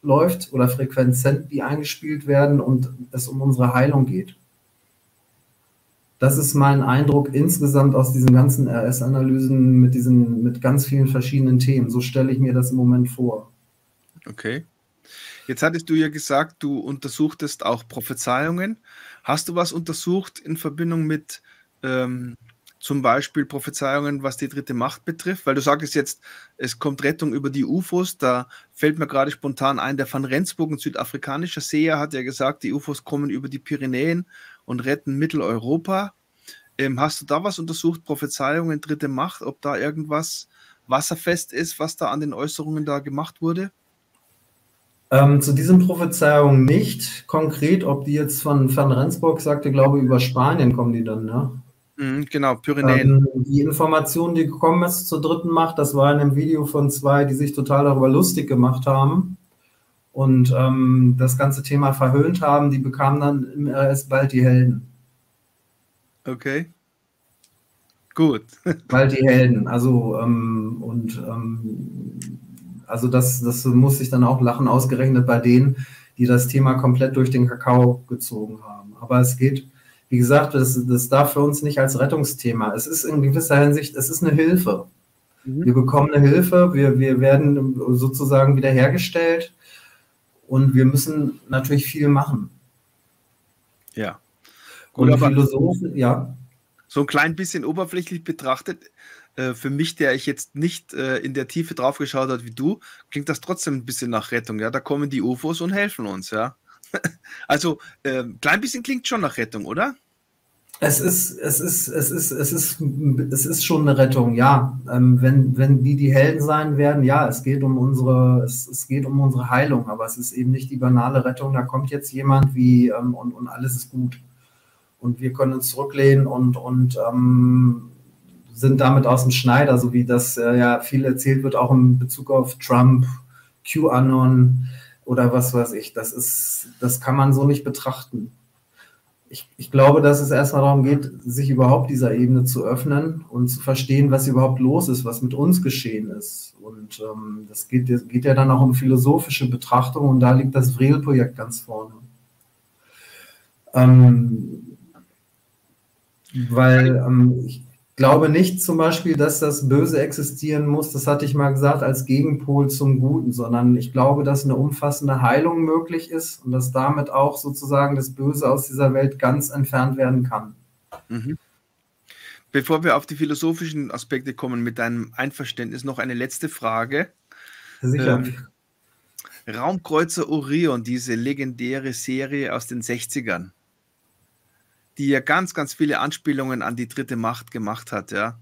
läuft oder Frequenzen, die eingespielt werden und es um unsere Heilung geht. Das ist mein Eindruck insgesamt aus diesen ganzen RS-Analysen mit diesen, mit ganz vielen verschiedenen Themen. So stelle ich mir das im Moment vor. Okay. Jetzt hattest du ja gesagt, du untersuchtest auch Prophezeiungen. Hast du was untersucht in Verbindung mit ähm, zum Beispiel Prophezeiungen, was die dritte Macht betrifft? Weil du sagst jetzt, es kommt Rettung über die UFOs. Da fällt mir gerade spontan ein, der Van Rensburg, ein südafrikanischer Seher, hat ja gesagt, die UFOs kommen über die Pyrenäen und retten Mitteleuropa. Ähm, hast du da was untersucht, Prophezeiungen, dritte Macht, ob da irgendwas wasserfest ist, was da an den Äußerungen da gemacht wurde? Ähm, zu diesen Prophezeiungen nicht konkret, ob die jetzt von Van Rensburg sagte, glaube über Spanien kommen die dann, ne? Mhm, genau, Pyrenäen. Ähm, die Information, die gekommen ist zur dritten Macht, das war in einem Video von zwei, die sich total darüber lustig gemacht haben und ähm, das ganze Thema verhöhnt haben. Die bekamen dann im RS bald die Helden. Okay. Gut. [laughs] bald die Helden. Also, ähm, und ähm, also das, das muss ich dann auch lachen, ausgerechnet bei denen, die das Thema komplett durch den Kakao gezogen haben. Aber es geht, wie gesagt, das, das darf für uns nicht als Rettungsthema. Es ist in gewisser Hinsicht, es ist eine Hilfe. Mhm. Wir bekommen eine Hilfe, wir, wir werden sozusagen wiederhergestellt und wir müssen natürlich viel machen. Ja. Gut, und Philosophen, ja. So ein klein bisschen oberflächlich betrachtet, äh, für mich, der ich jetzt nicht äh, in der Tiefe drauf geschaut hat wie du, klingt das trotzdem ein bisschen nach Rettung. Ja, da kommen die UFOs und helfen uns. Ja, [laughs] also äh, klein bisschen klingt schon nach Rettung, oder? Es ist, es ist, es ist, es ist, es ist schon eine Rettung, ja. Ähm, wenn, wenn die die Helden sein werden, ja, es geht um unsere, es, es geht um unsere Heilung, aber es ist eben nicht die banale Rettung. Da kommt jetzt jemand wie ähm, und, und alles ist gut. Und wir können uns zurücklehnen und, und ähm, sind damit aus dem Schneider, so wie das äh, ja viel erzählt wird, auch in Bezug auf Trump, QAnon oder was weiß ich. Das ist, das kann man so nicht betrachten. Ich, ich glaube, dass es erstmal darum geht, sich überhaupt dieser Ebene zu öffnen und zu verstehen, was überhaupt los ist, was mit uns geschehen ist. Und ähm, das geht, geht ja dann auch um philosophische Betrachtung und da liegt das Vrel-Projekt ganz vorne. Ähm, weil ähm, ich, glaube nicht zum Beispiel, dass das Böse existieren muss, das hatte ich mal gesagt, als Gegenpol zum Guten, sondern ich glaube, dass eine umfassende Heilung möglich ist und dass damit auch sozusagen das Böse aus dieser Welt ganz entfernt werden kann. Mhm. Bevor wir auf die philosophischen Aspekte kommen, mit deinem Einverständnis noch eine letzte Frage. Sicher. Ähm, Raumkreuzer Orion, diese legendäre Serie aus den 60ern die ja ganz, ganz viele Anspielungen an die dritte Macht gemacht hat, ja.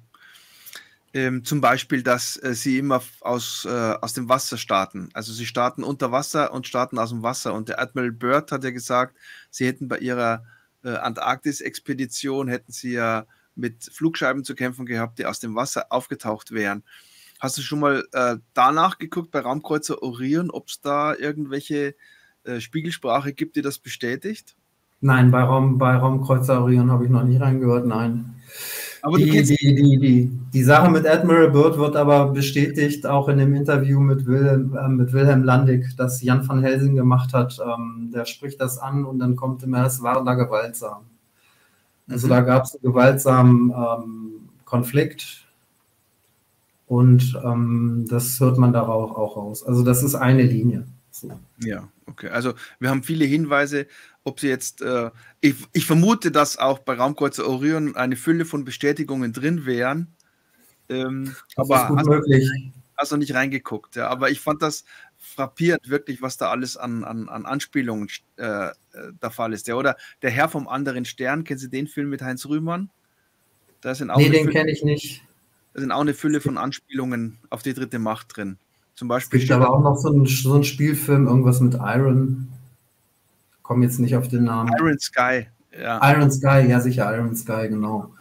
Ähm, zum Beispiel, dass äh, sie immer aus, äh, aus dem Wasser starten. Also sie starten unter Wasser und starten aus dem Wasser. Und der Admiral Byrd hat ja gesagt, sie hätten bei ihrer äh, Antarktis-Expedition, hätten sie ja mit Flugscheiben zu kämpfen gehabt, die aus dem Wasser aufgetaucht wären. Hast du schon mal äh, danach geguckt bei Raumkreuzer Orion, ob es da irgendwelche äh, Spiegelsprache gibt, die das bestätigt? Nein, bei, Raum, bei Raumkreuzer Orion habe ich noch nie reingehört, nein. Aber die, die, die, die, die Sache mit Admiral Byrd wird aber bestätigt, auch in dem Interview mit Wilhelm, äh, mit Wilhelm Landig, das Jan van Helsing gemacht hat. Ähm, der spricht das an und dann kommt immer, es war da gewaltsam. Also mhm. da gab es einen gewaltsamen ähm, Konflikt und ähm, das hört man darauf auch raus. Also das ist eine Linie. So. Ja, okay. Also wir haben viele Hinweise ob sie jetzt, äh, ich, ich, vermute, dass auch bei Raumkreuzer Orion eine Fülle von Bestätigungen drin wären. Ähm, aber hast, hast, du nicht reingeguckt. Ja. Aber ich fand das frappierend, wirklich, was da alles an, an, an Anspielungen äh, äh, der Fall ist. Ja, oder der Herr vom anderen Stern, kennen Sie den Film mit Heinz Rühmann? Da sind auch nee, den kenne ich nicht. Da sind auch eine Fülle von Anspielungen auf die dritte Macht drin. Zum Beispiel. Es gibt aber auch noch so einen, so einen Spielfilm, irgendwas mit Iron komme jetzt nicht auf den Namen. Iron Sky, ja. Iron Sky, ja sicher, Iron Sky, genau.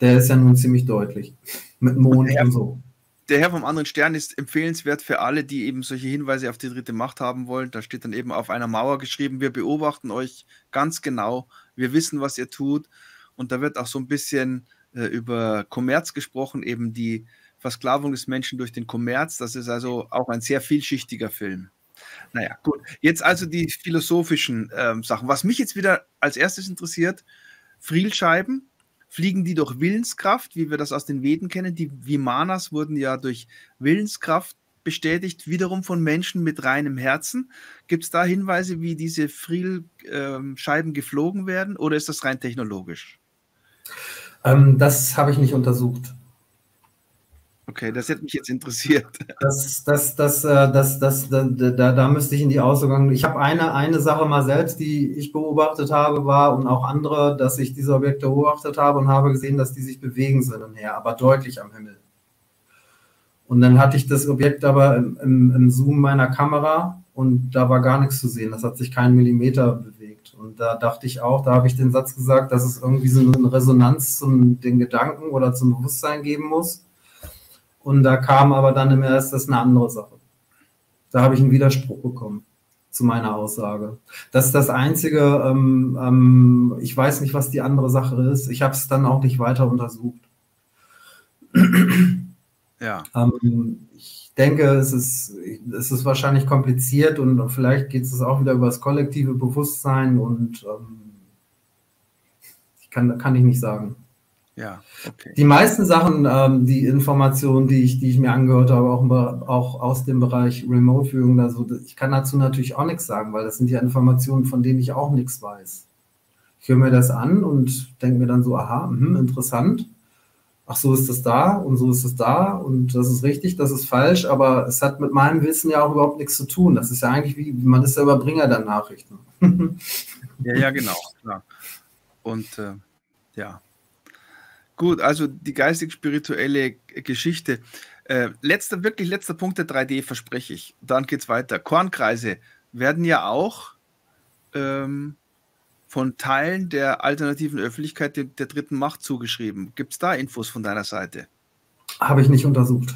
Der ist ja nun ziemlich deutlich. Mit Mond und, und so. Der Herr vom anderen Stern ist empfehlenswert für alle, die eben solche Hinweise auf die dritte Macht haben wollen. Da steht dann eben auf einer Mauer geschrieben, wir beobachten euch ganz genau, wir wissen, was ihr tut. Und da wird auch so ein bisschen äh, über Kommerz gesprochen, eben die Versklavung des Menschen durch den Kommerz. Das ist also auch ein sehr vielschichtiger Film. Naja, gut. Jetzt also die philosophischen ähm, Sachen. Was mich jetzt wieder als erstes interessiert, Frielscheiben, fliegen die durch Willenskraft, wie wir das aus den Veden kennen? Die Vimanas wurden ja durch Willenskraft bestätigt, wiederum von Menschen mit reinem Herzen. Gibt es da Hinweise, wie diese Frielscheiben ähm, geflogen werden oder ist das rein technologisch? Ähm, das habe ich nicht untersucht. Okay, das hätte mich jetzt interessiert. [laughs] Das, das, das, äh, das, das, da, da, da müsste ich in die Aussagen. Ich habe eine, eine Sache mal selbst, die ich beobachtet habe, war und auch andere, dass ich diese Objekte beobachtet habe und habe gesehen, dass die sich bewegen sind und her, aber deutlich am Himmel. Und dann hatte ich das Objekt aber im, im, im Zoom meiner Kamera und da war gar nichts zu sehen. Das hat sich keinen Millimeter bewegt. Und da dachte ich auch, da habe ich den Satz gesagt, dass es irgendwie so eine Resonanz zum den Gedanken oder zum Bewusstsein geben muss und da kam aber dann im Erst, das ist eine andere Sache. Da habe ich einen Widerspruch bekommen zu meiner Aussage. Das ist das Einzige, ähm, ähm, ich weiß nicht, was die andere Sache ist. Ich habe es dann auch nicht weiter untersucht. Ja. Ähm, ich denke, es ist, es ist wahrscheinlich kompliziert und vielleicht geht es auch wieder über das kollektive Bewusstsein und ähm, kann, kann ich nicht sagen. Ja, okay. Die meisten Sachen, ähm, die Informationen, die ich, die ich mir angehört habe, auch, auch aus dem Bereich Remote-Führung, also ich kann dazu natürlich auch nichts sagen, weil das sind ja Informationen, von denen ich auch nichts weiß. Ich höre mir das an und denke mir dann so, aha, mh, interessant. Ach, so ist das da und so ist es da und das ist richtig, das ist falsch, aber es hat mit meinem Wissen ja auch überhaupt nichts zu tun. Das ist ja eigentlich wie, man ist ja Überbringer der Nachrichten. [laughs] ja, ja, genau. Klar. Und äh, ja, Gut, also die geistig-spirituelle Geschichte. Äh, letzter, wirklich letzter Punkt der 3D, verspreche ich. Dann geht es weiter. Kornkreise werden ja auch ähm, von Teilen der alternativen Öffentlichkeit der, der dritten Macht zugeschrieben. Gibt es da Infos von deiner Seite? Habe ich nicht untersucht.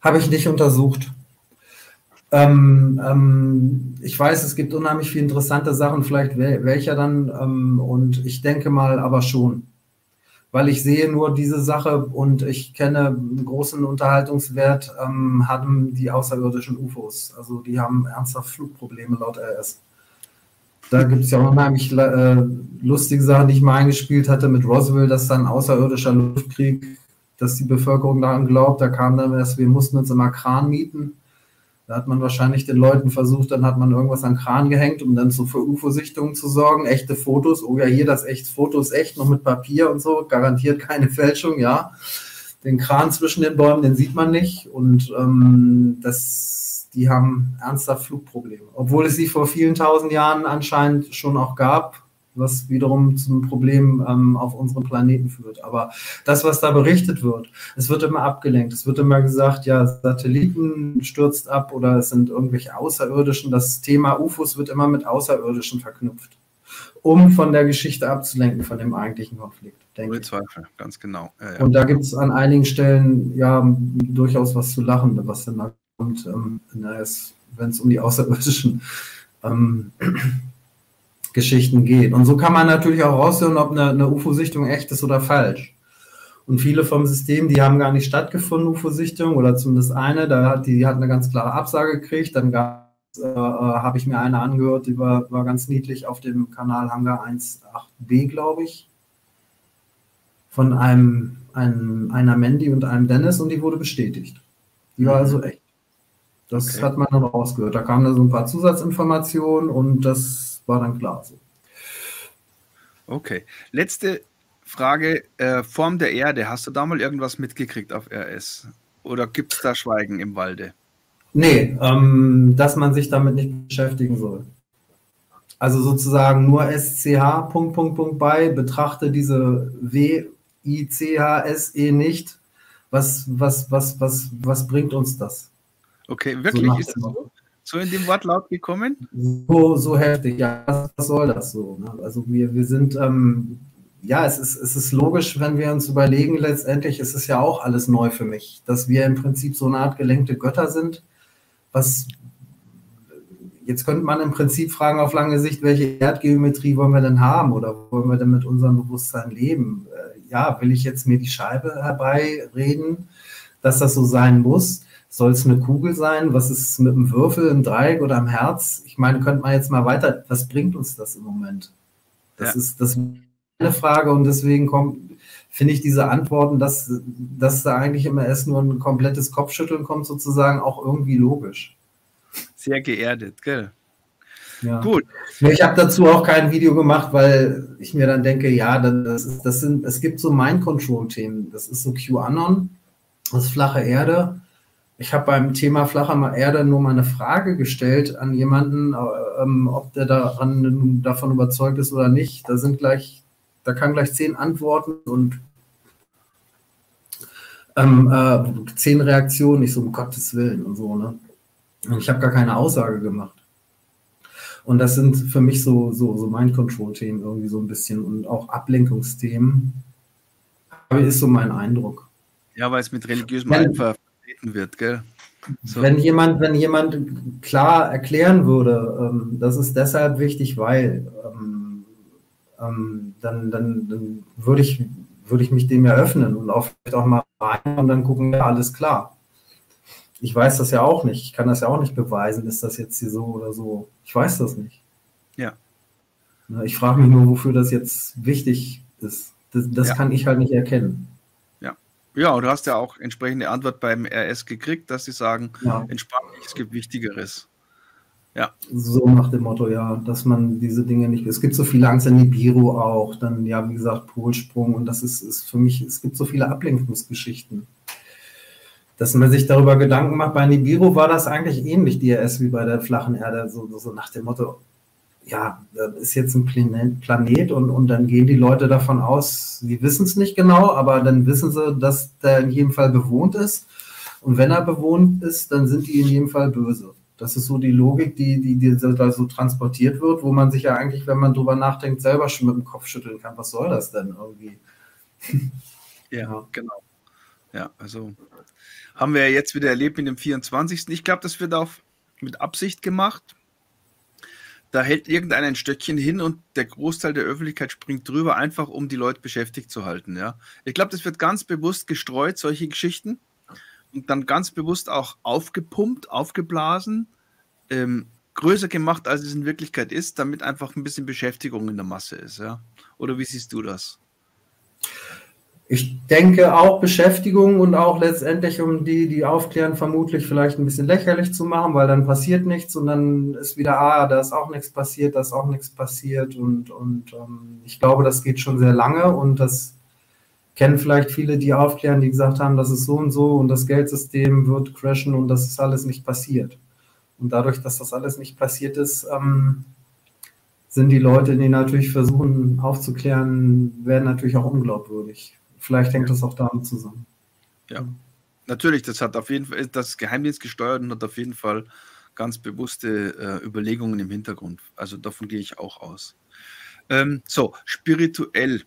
Habe ich nicht untersucht. Ähm, ähm, ich weiß, es gibt unheimlich viele interessante Sachen, vielleicht wel welcher dann, ähm, und ich denke mal aber schon weil ich sehe nur diese Sache und ich kenne einen großen Unterhaltungswert, ähm, haben die außerirdischen UFOs. Also die haben ernsthaft Flugprobleme laut RS. Da gibt es ja auch unheimlich äh, lustige Sachen, die ich mal eingespielt hatte mit Roswell, dass dann außerirdischer Luftkrieg, dass die Bevölkerung daran glaubt. Da kam dann erst, wir mussten uns immer Kran mieten da hat man wahrscheinlich den Leuten versucht, dann hat man irgendwas an Kran gehängt, um dann so für UFO-Sichtungen zu sorgen. Echte Fotos, oh ja, hier das echt Foto ist echt, noch mit Papier und so, garantiert keine Fälschung, ja. Den Kran zwischen den Bäumen, den sieht man nicht. Und ähm, das, die haben ernsthaft Flugprobleme. Obwohl es sie vor vielen tausend Jahren anscheinend schon auch gab, was wiederum zum Problem ähm, auf unserem Planeten führt. Aber das, was da berichtet wird, es wird immer abgelenkt. Es wird immer gesagt, ja, Satelliten stürzt ab oder es sind irgendwelche Außerirdischen. Das Thema UFOs wird immer mit Außerirdischen verknüpft, um von der Geschichte abzulenken, von dem eigentlichen Konflikt. Ohne Zweifel, ganz genau. Ja, ja. Und da gibt es an einigen Stellen ja durchaus was zu lachen, was dann da kommt, ähm, wenn es um die Außerirdischen ähm, Geschichten geht. Und so kann man natürlich auch raushören, ob eine, eine UFO-Sichtung echt ist oder falsch. Und viele vom System, die haben gar nicht stattgefunden, UFO-Sichtung, oder zumindest eine, da hat, die, hat eine ganz klare Absage gekriegt. Dann gab äh, äh, habe ich mir eine angehört, die war, war ganz niedlich auf dem Kanal Hangar 18b, glaube ich. Von einem, einem, einer Mandy und einem Dennis und die wurde bestätigt. Die war mhm. also echt. Das okay. hat man dann rausgehört. Da kamen da so ein paar Zusatzinformationen und das war dann klar so. Okay. Letzte Frage: äh, Form der Erde. Hast du da mal irgendwas mitgekriegt auf RS? Oder gibt es da Schweigen im Walde? Nee, ähm, dass man sich damit nicht beschäftigen soll. Also sozusagen nur SCH, Punkt, Punkt, Punkt bei, betrachte diese W-I-C-H-S-E nicht. Was, was, was, was, was bringt uns das? Okay, wirklich? So ist es so? So in dem Wortlaut gekommen? So, so heftig, ja, was soll das so? Ne? Also wir, wir sind, ähm, ja, es ist, es ist logisch, wenn wir uns überlegen, letztendlich ist es ja auch alles neu für mich, dass wir im Prinzip so eine Art gelenkte Götter sind, was jetzt könnte man im Prinzip fragen auf lange Sicht, welche Erdgeometrie wollen wir denn haben oder wollen wir denn mit unserem Bewusstsein leben? Äh, ja, will ich jetzt mir die Scheibe herbeireden, dass das so sein muss? Soll es eine Kugel sein? Was ist mit einem Würfel, einem Dreieck oder einem Herz? Ich meine, könnte man jetzt mal weiter, was bringt uns das im Moment? Das ja. ist das eine Frage und deswegen kommt, finde ich diese Antworten, dass, dass da eigentlich immer erst nur ein komplettes Kopfschütteln kommt, sozusagen auch irgendwie logisch. Sehr geerdet, gell? Ja. Gut. Ich habe dazu auch kein Video gemacht, weil ich mir dann denke, ja, das, ist, das sind, es gibt so Mind-Control-Themen. Das ist so QAnon, das ist flache Erde. Ich habe beim Thema flache Erde nur mal eine Frage gestellt an jemanden, ähm, ob der daran, davon überzeugt ist oder nicht. Da sind gleich, da kann gleich zehn Antworten und ähm, äh, zehn Reaktionen. Ich so, um Gottes Willen und so, ne? Und ich habe gar keine Aussage gemacht. Und das sind für mich so, so, so Mind-Control-Themen irgendwie so ein bisschen und auch Ablenkungsthemen. Ist so mein Eindruck. Ja, weil es mit religiösem Eifer vertreten wird, gell? So. Wenn jemand, wenn jemand klar erklären würde, ähm, das ist deshalb wichtig, weil, ähm, ähm, dann, dann, dann würde ich, würde ich mich dem eröffnen und auch vielleicht auch mal rein und dann gucken, ja, alles klar. Ich weiß das ja auch nicht. Ich kann das ja auch nicht beweisen, ist das jetzt hier so oder so. Ich weiß das nicht. Ja. Ich frage mich nur, wofür das jetzt wichtig ist. Das, das ja. kann ich halt nicht erkennen. Ja, und du hast ja auch entsprechende Antwort beim RS gekriegt, dass sie sagen, ja. entspann dich, es gibt Wichtigeres. Ja. So nach dem Motto, ja, dass man diese Dinge nicht. Es gibt so viele Angst an Nibiru auch, dann, ja, wie gesagt, Polsprung und das ist, ist für mich, es gibt so viele Ablenkungsgeschichten. Dass man sich darüber Gedanken macht, bei Nibiru war das eigentlich ähnlich, die RS, wie bei der flachen Erde, so, so nach dem Motto, ja, das ist jetzt ein Planet und, und dann gehen die Leute davon aus, sie wissen es nicht genau, aber dann wissen sie, dass der in jedem Fall bewohnt ist. Und wenn er bewohnt ist, dann sind die in jedem Fall böse. Das ist so die Logik, die, die, die da so transportiert wird, wo man sich ja eigentlich, wenn man drüber nachdenkt, selber schon mit dem Kopf schütteln kann. Was soll das denn irgendwie? Ja, [laughs] ja. genau. Ja, also haben wir ja jetzt wieder erlebt mit dem 24. Ich glaube, das wird auch mit Absicht gemacht da hält irgendeiner ein Stöckchen hin und der Großteil der Öffentlichkeit springt drüber, einfach um die Leute beschäftigt zu halten. Ja. Ich glaube, das wird ganz bewusst gestreut, solche Geschichten, und dann ganz bewusst auch aufgepumpt, aufgeblasen, ähm, größer gemacht, als es in Wirklichkeit ist, damit einfach ein bisschen Beschäftigung in der Masse ist. Ja. Oder wie siehst du das? Ich denke auch Beschäftigung und auch letztendlich, um die, die aufklären, vermutlich vielleicht ein bisschen lächerlich zu machen, weil dann passiert nichts und dann ist wieder, ah, da ist auch nichts passiert, da ist auch nichts passiert und, und ähm, ich glaube, das geht schon sehr lange und das kennen vielleicht viele, die aufklären, die gesagt haben, das ist so und so und das Geldsystem wird crashen und das ist alles nicht passiert. Und dadurch, dass das alles nicht passiert ist, ähm, sind die Leute, die natürlich versuchen aufzuklären, werden natürlich auch unglaubwürdig. Vielleicht hängt das auch damit zusammen. Ja, natürlich, das hat auf jeden Fall das Geheimdienst gesteuert und hat auf jeden Fall ganz bewusste äh, Überlegungen im Hintergrund. Also davon gehe ich auch aus. Ähm, so, spirituell.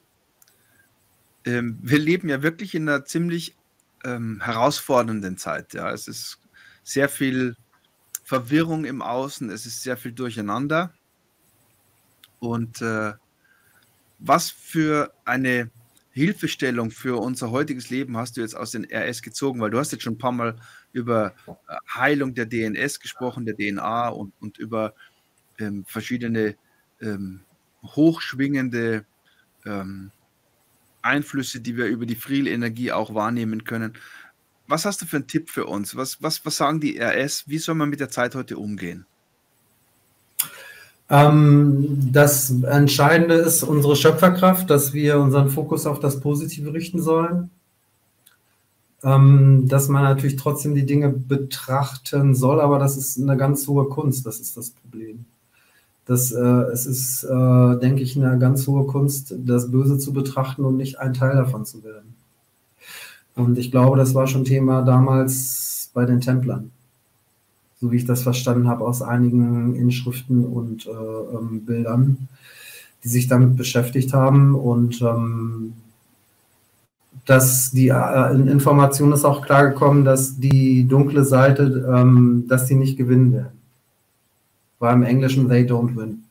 Ähm, wir leben ja wirklich in einer ziemlich ähm, herausfordernden Zeit. Ja, es ist sehr viel Verwirrung im Außen, es ist sehr viel Durcheinander. Und äh, was für eine Hilfestellung für unser heutiges Leben hast du jetzt aus den RS gezogen? Weil du hast jetzt schon ein paar Mal über äh, Heilung der DNS gesprochen, der DNA und, und über ähm, verschiedene ähm, hochschwingende ähm, Einflüsse, die wir über die Friel-Energie auch wahrnehmen können. Was hast du für einen Tipp für uns? Was, was, was sagen die RS? Wie soll man mit der Zeit heute umgehen? Ähm, das Entscheidende ist unsere Schöpferkraft, dass wir unseren Fokus auf das Positive richten sollen. Ähm, dass man natürlich trotzdem die Dinge betrachten soll, aber das ist eine ganz hohe Kunst, das ist das Problem. Das, äh, es ist, äh, denke ich, eine ganz hohe Kunst, das Böse zu betrachten und nicht ein Teil davon zu werden. Und ich glaube, das war schon Thema damals bei den Templern so wie ich das verstanden habe, aus einigen Inschriften und äh, ähm, Bildern, die sich damit beschäftigt haben. Und ähm, dass die äh, Information ist auch klar gekommen, dass die dunkle Seite, ähm, dass die nicht gewinnen werden. War im Englischen they don't win.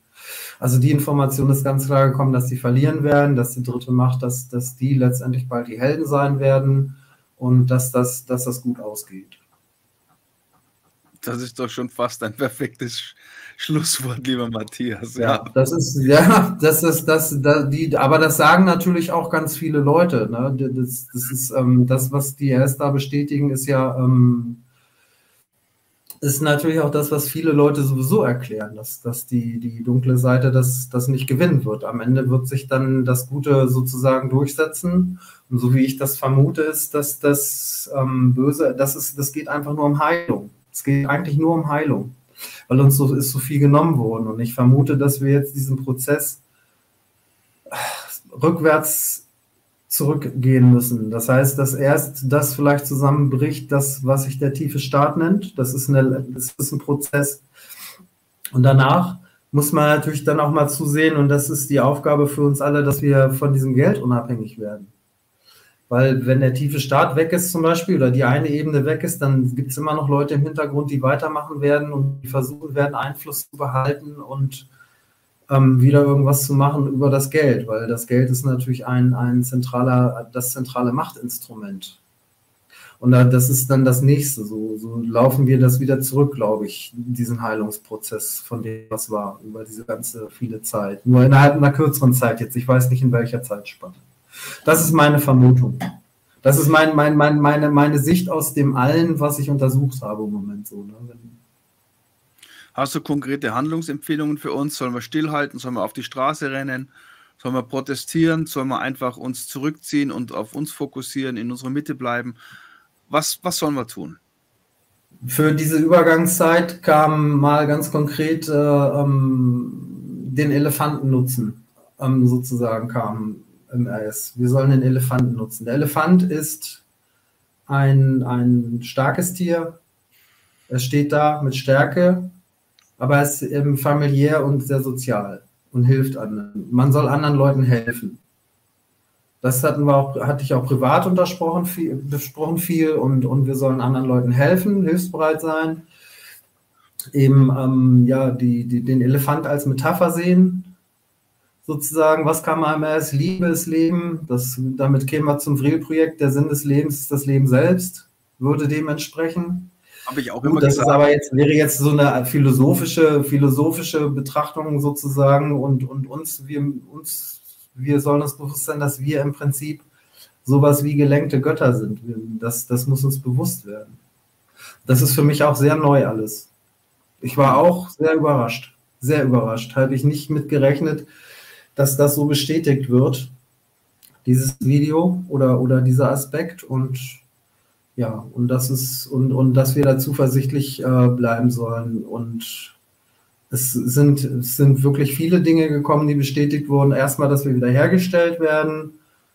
Also die Information ist ganz klar gekommen, dass sie verlieren werden, dass die dritte Macht, dass, dass die letztendlich bald die Helden sein werden und dass das, dass das gut ausgeht. Das ist doch schon fast ein perfektes Schlusswort, lieber Matthias. Ja, ja das ist, ja, das ist, das, das, die, aber das sagen natürlich auch ganz viele Leute. Ne? Das, das ist, ähm, das, was die erst da bestätigen, ist ja, ähm, ist natürlich auch das, was viele Leute sowieso erklären, dass, dass die, die dunkle Seite das, das nicht gewinnen wird. Am Ende wird sich dann das Gute sozusagen durchsetzen. Und so wie ich das vermute, ist, dass das ähm, Böse, das, ist, das geht einfach nur um Heilung. Es geht eigentlich nur um Heilung, weil uns so, ist so viel genommen worden. Und ich vermute, dass wir jetzt diesen Prozess rückwärts zurückgehen müssen. Das heißt, dass erst das vielleicht zusammenbricht, das, was sich der tiefe Staat nennt. Das ist, eine, das ist ein Prozess. Und danach muss man natürlich dann auch mal zusehen, und das ist die Aufgabe für uns alle, dass wir von diesem Geld unabhängig werden. Weil wenn der tiefe Staat weg ist zum Beispiel oder die eine Ebene weg ist, dann gibt es immer noch Leute im Hintergrund, die weitermachen werden und die versuchen werden, Einfluss zu behalten und ähm, wieder irgendwas zu machen über das Geld, weil das Geld ist natürlich ein, ein zentraler, das zentrale Machtinstrument. Und das ist dann das nächste. So, so laufen wir das wieder zurück, glaube ich, diesen Heilungsprozess von dem, was war, über diese ganze viele Zeit. Nur innerhalb einer kürzeren Zeit jetzt. Ich weiß nicht, in welcher Zeitspanne. Das ist meine Vermutung. Das ist mein, mein, mein, meine, meine Sicht aus dem allen, was ich untersucht habe im Moment. So, ne? Hast du konkrete Handlungsempfehlungen für uns? Sollen wir stillhalten? Sollen wir auf die Straße rennen? Sollen wir protestieren? Sollen wir einfach uns zurückziehen und auf uns fokussieren, in unserer Mitte bleiben? Was, was sollen wir tun? Für diese Übergangszeit kam mal ganz konkret äh, ähm, den Elefanten nutzen, ähm, sozusagen kam im RS. Wir sollen den Elefanten nutzen. Der Elefant ist ein, ein starkes Tier. Er steht da mit Stärke aber er ist eben familiär und sehr sozial und hilft anderen. Man soll anderen Leuten helfen. Das hatten wir auch, hatte ich auch privat untersprochen, viel, besprochen viel und, und wir sollen anderen Leuten helfen, hilfsbereit sein. Eben ähm, ja, die, die, den Elefant als Metapher sehen, sozusagen, was kann man als Liebe ist Leben, das, damit kämen wir zum Vril-Projekt, der Sinn des Lebens ist das Leben selbst, würde dementsprechend. Habe ich auch immer das gesagt. Ist aber jetzt, wäre jetzt so eine philosophische, philosophische Betrachtung sozusagen und, und uns, wir, uns, wir sollen uns bewusst sein, dass wir im Prinzip sowas wie gelenkte Götter sind. Das, das muss uns bewusst werden. Das ist für mich auch sehr neu alles. Ich war auch sehr überrascht. Sehr überrascht. Habe ich nicht mit gerechnet, dass das so bestätigt wird, dieses Video oder, oder dieser Aspekt. Und ja, und das ist, und, und dass wir da zuversichtlich äh, bleiben sollen. Und es sind, es sind wirklich viele Dinge gekommen, die bestätigt wurden. Erstmal, dass wir wiederhergestellt werden,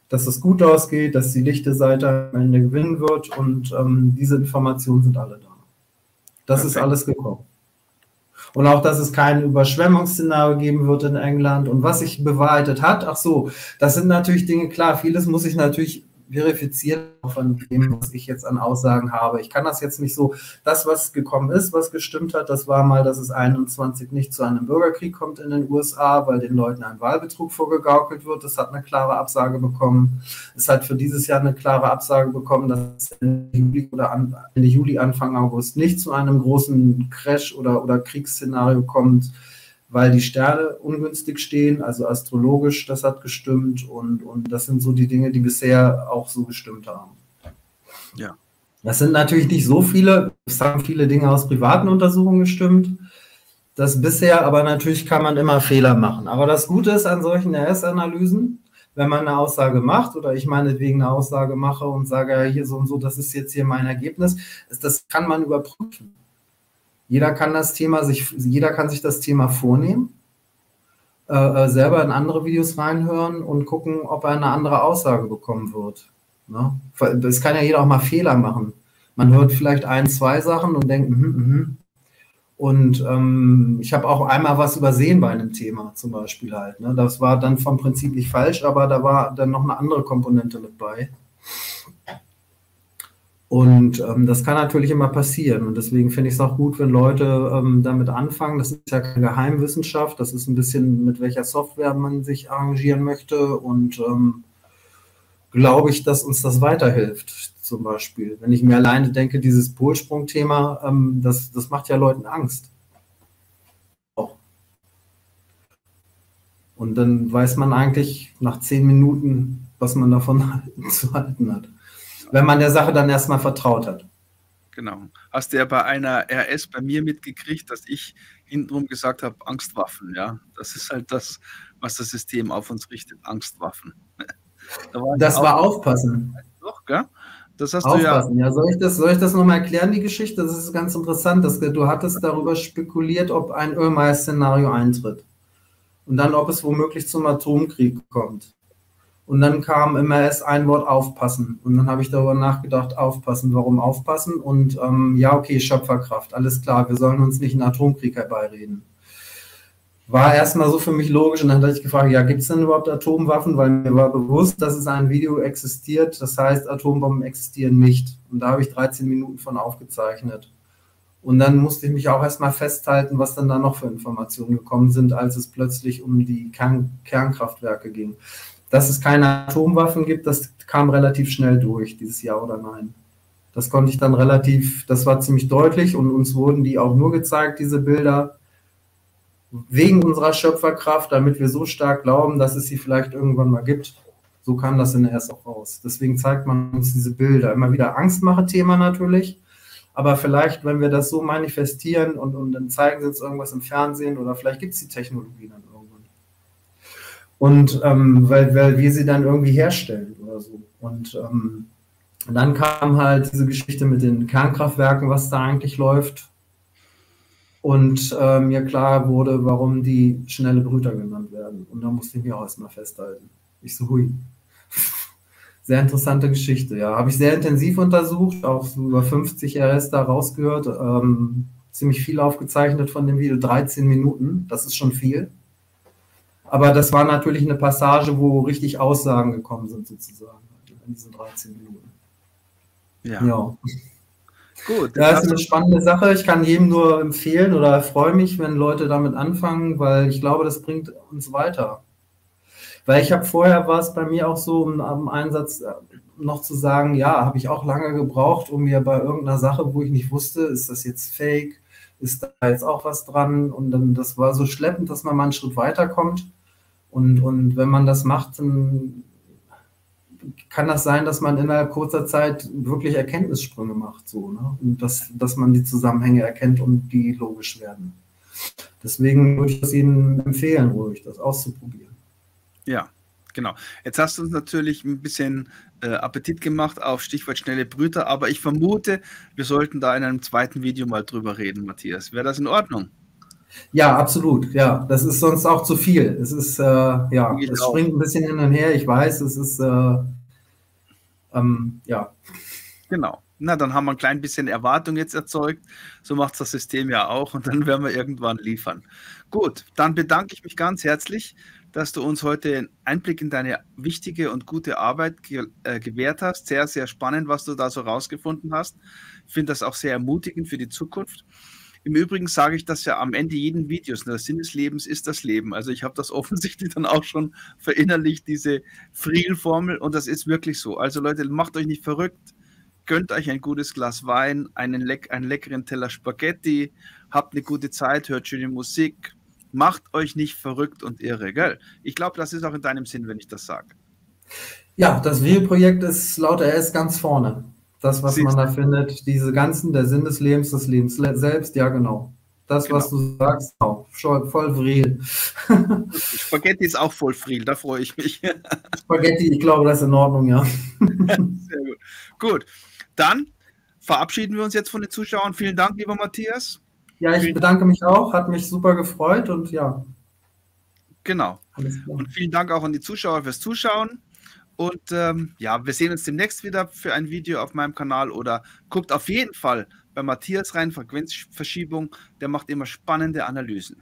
dass es gut ausgeht, dass die lichte Seite am Ende gewinnen wird und ähm, diese Informationen sind alle da. Das Perfekt. ist alles gekommen. Und auch, dass es kein Überschwemmungsszenario geben wird in England und was sich bewahrheitet hat. Ach so, das sind natürlich Dinge, klar, vieles muss ich natürlich verifiziert von dem, was ich jetzt an Aussagen habe. Ich kann das jetzt nicht so, das, was gekommen ist, was gestimmt hat, das war mal, dass es 21 nicht zu einem Bürgerkrieg kommt in den USA, weil den Leuten ein Wahlbetrug vorgegaukelt wird. Das hat eine klare Absage bekommen. Es hat für dieses Jahr eine klare Absage bekommen, dass Ende Juli oder Ende Juli, Anfang August nicht zu einem großen Crash oder, oder Kriegsszenario kommt weil die Sterne ungünstig stehen, also astrologisch, das hat gestimmt und, und das sind so die Dinge, die bisher auch so gestimmt haben. Ja. Das sind natürlich nicht so viele, es haben viele Dinge aus privaten Untersuchungen gestimmt. Das bisher, aber natürlich kann man immer Fehler machen. Aber das Gute ist an solchen RS-Analysen, wenn man eine Aussage macht oder ich meinetwegen eine Aussage mache und sage, ja, hier so und so, das ist jetzt hier mein Ergebnis, das kann man überprüfen. Jeder kann das Thema sich, jeder kann sich das Thema vornehmen, äh, äh, selber in andere Videos reinhören und gucken, ob er eine andere Aussage bekommen wird. Ne? Es kann ja jeder auch mal Fehler machen. Man hört vielleicht ein, zwei Sachen und denkt, mhm, mhm. Und ähm, ich habe auch einmal was übersehen bei einem Thema, zum Beispiel halt. Ne? Das war dann vom Prinzip nicht falsch, aber da war dann noch eine andere Komponente mit bei. Und ähm, das kann natürlich immer passieren. Und deswegen finde ich es auch gut, wenn Leute ähm, damit anfangen. Das ist ja keine Geheimwissenschaft. Das ist ein bisschen, mit welcher Software man sich arrangieren möchte. Und ähm, glaube ich, dass uns das weiterhilft. Zum Beispiel, wenn ich mir alleine denke, dieses Polsprung-Thema, ähm, das, das macht ja Leuten Angst. Auch. Und dann weiß man eigentlich nach zehn Minuten, was man davon [laughs] zu halten hat wenn man der Sache dann erstmal vertraut hat. Genau. Hast du ja bei einer RS bei mir mitgekriegt, dass ich hintenrum gesagt habe, Angstwaffen, ja. Das ist halt das, was das System auf uns richtet, Angstwaffen. [laughs] Da war das war aufpassen. Doch, gell? Das hast aufpassen. du ja. ja soll ich das, soll ich das nochmal erklären, die Geschichte? Das ist ganz interessant. Dass, du hattest darüber spekuliert, ob ein Ölmeier-Szenario eintritt. Und dann, ob es womöglich zum Atomkrieg kommt. Und dann kam immer erst ein Wort aufpassen. Und dann habe ich darüber nachgedacht, aufpassen, warum aufpassen? Und ähm, ja, okay, Schöpferkraft, alles klar, wir sollen uns nicht einen Atomkrieg herbeireden. War erstmal so für mich logisch und dann hatte ich gefragt, ja, gibt es denn überhaupt Atomwaffen? Weil mir war bewusst, dass es ein Video existiert, das heißt, Atombomben existieren nicht. Und da habe ich 13 Minuten von aufgezeichnet. Und dann musste ich mich auch erstmal festhalten, was dann da noch für Informationen gekommen sind, als es plötzlich um die Kern Kernkraftwerke ging. Dass es keine Atomwaffen gibt, das kam relativ schnell durch, dieses Ja oder Nein. Das konnte ich dann relativ, das war ziemlich deutlich und uns wurden die auch nur gezeigt, diese Bilder, wegen unserer Schöpferkraft, damit wir so stark glauben, dass es sie vielleicht irgendwann mal gibt. So kam das in der erst auch raus. Deswegen zeigt man uns diese Bilder. Immer wieder Angstmache-Thema natürlich. Aber vielleicht, wenn wir das so manifestieren und, und dann zeigen sie uns irgendwas im Fernsehen oder vielleicht gibt es die Technologie dann und ähm, weil, weil wir sie dann irgendwie herstellen oder so. Und ähm, dann kam halt diese Geschichte mit den Kernkraftwerken, was da eigentlich läuft. Und äh, mir klar wurde, warum die schnelle Brüter genannt werden. Und da musste ich mich auch erstmal festhalten. Ich so, hui. [laughs] Sehr interessante Geschichte, ja. Habe ich sehr intensiv untersucht, auch so über 50 RS da rausgehört. Ähm, ziemlich viel aufgezeichnet von dem Video, 13 Minuten, das ist schon viel. Aber das war natürlich eine Passage, wo richtig Aussagen gekommen sind, sozusagen, in diesen 13 Minuten. Ja. ja. Gut. Das ist eine spannende Sache. Ich kann jedem nur empfehlen oder freue mich, wenn Leute damit anfangen, weil ich glaube, das bringt uns weiter. Weil ich habe vorher war es bei mir auch so, um am Einsatz äh, noch zu sagen, ja, habe ich auch lange gebraucht, um mir bei irgendeiner Sache, wo ich nicht wusste, ist das jetzt fake, ist da jetzt auch was dran? Und dann das war so schleppend, dass man mal einen Schritt weiterkommt. Und, und wenn man das macht, dann kann das sein, dass man innerhalb kurzer Zeit wirklich Erkenntnissprünge macht, so, ne? Und dass, dass man die Zusammenhänge erkennt und die logisch werden. Deswegen würde ich das Ihnen empfehlen, ruhig das auszuprobieren. Ja, genau. Jetzt hast du uns natürlich ein bisschen äh, Appetit gemacht auf Stichwort schnelle Brüter, aber ich vermute, wir sollten da in einem zweiten Video mal drüber reden, Matthias. Wäre das in Ordnung? Ja, absolut. Ja, das ist sonst auch zu viel. Es ist, äh, ja, Geht es springt ein bisschen hin und her. Ich weiß, es ist, äh, ähm, ja. Genau. Na, dann haben wir ein klein bisschen Erwartung jetzt erzeugt. So macht das System ja auch und dann werden wir irgendwann liefern. Gut, dann bedanke ich mich ganz herzlich, dass du uns heute einen Einblick in deine wichtige und gute Arbeit ge äh, gewährt hast. Sehr, sehr spannend, was du da so rausgefunden hast. Ich finde das auch sehr ermutigend für die Zukunft. Im Übrigen sage ich das ja am Ende jeden Videos. Der Sinn des Lebens ist das Leben. Also ich habe das offensichtlich dann auch schon verinnerlicht, diese Friel-Formel. Und das ist wirklich so. Also Leute, macht euch nicht verrückt. Gönnt euch ein gutes Glas Wein, einen, leck einen leckeren Teller Spaghetti, habt eine gute Zeit, hört schöne Musik. Macht euch nicht verrückt und irre, gell? Ich glaube, das ist auch in deinem Sinn, wenn ich das sage. Ja, das Video-Projekt ist laut RS ganz vorne. Das, was Siehst man da findet, diese ganzen, der Sinn des Lebens, des Lebens selbst, ja genau. Das, genau. was du sagst, auch voll, voll vril. Spaghetti ist auch voll vril, da freue ich mich. [laughs] Spaghetti, ich glaube, das ist in Ordnung, ja. Sehr gut. Gut, dann verabschieden wir uns jetzt von den Zuschauern. Vielen Dank, lieber Matthias. Ja, ich bedanke mich auch, hat mich super gefreut und ja. Genau. Und vielen Dank auch an die Zuschauer fürs Zuschauen. Und ähm, ja, wir sehen uns demnächst wieder für ein Video auf meinem Kanal oder guckt auf jeden Fall bei Matthias rein, Frequenzverschiebung. Der macht immer spannende Analysen.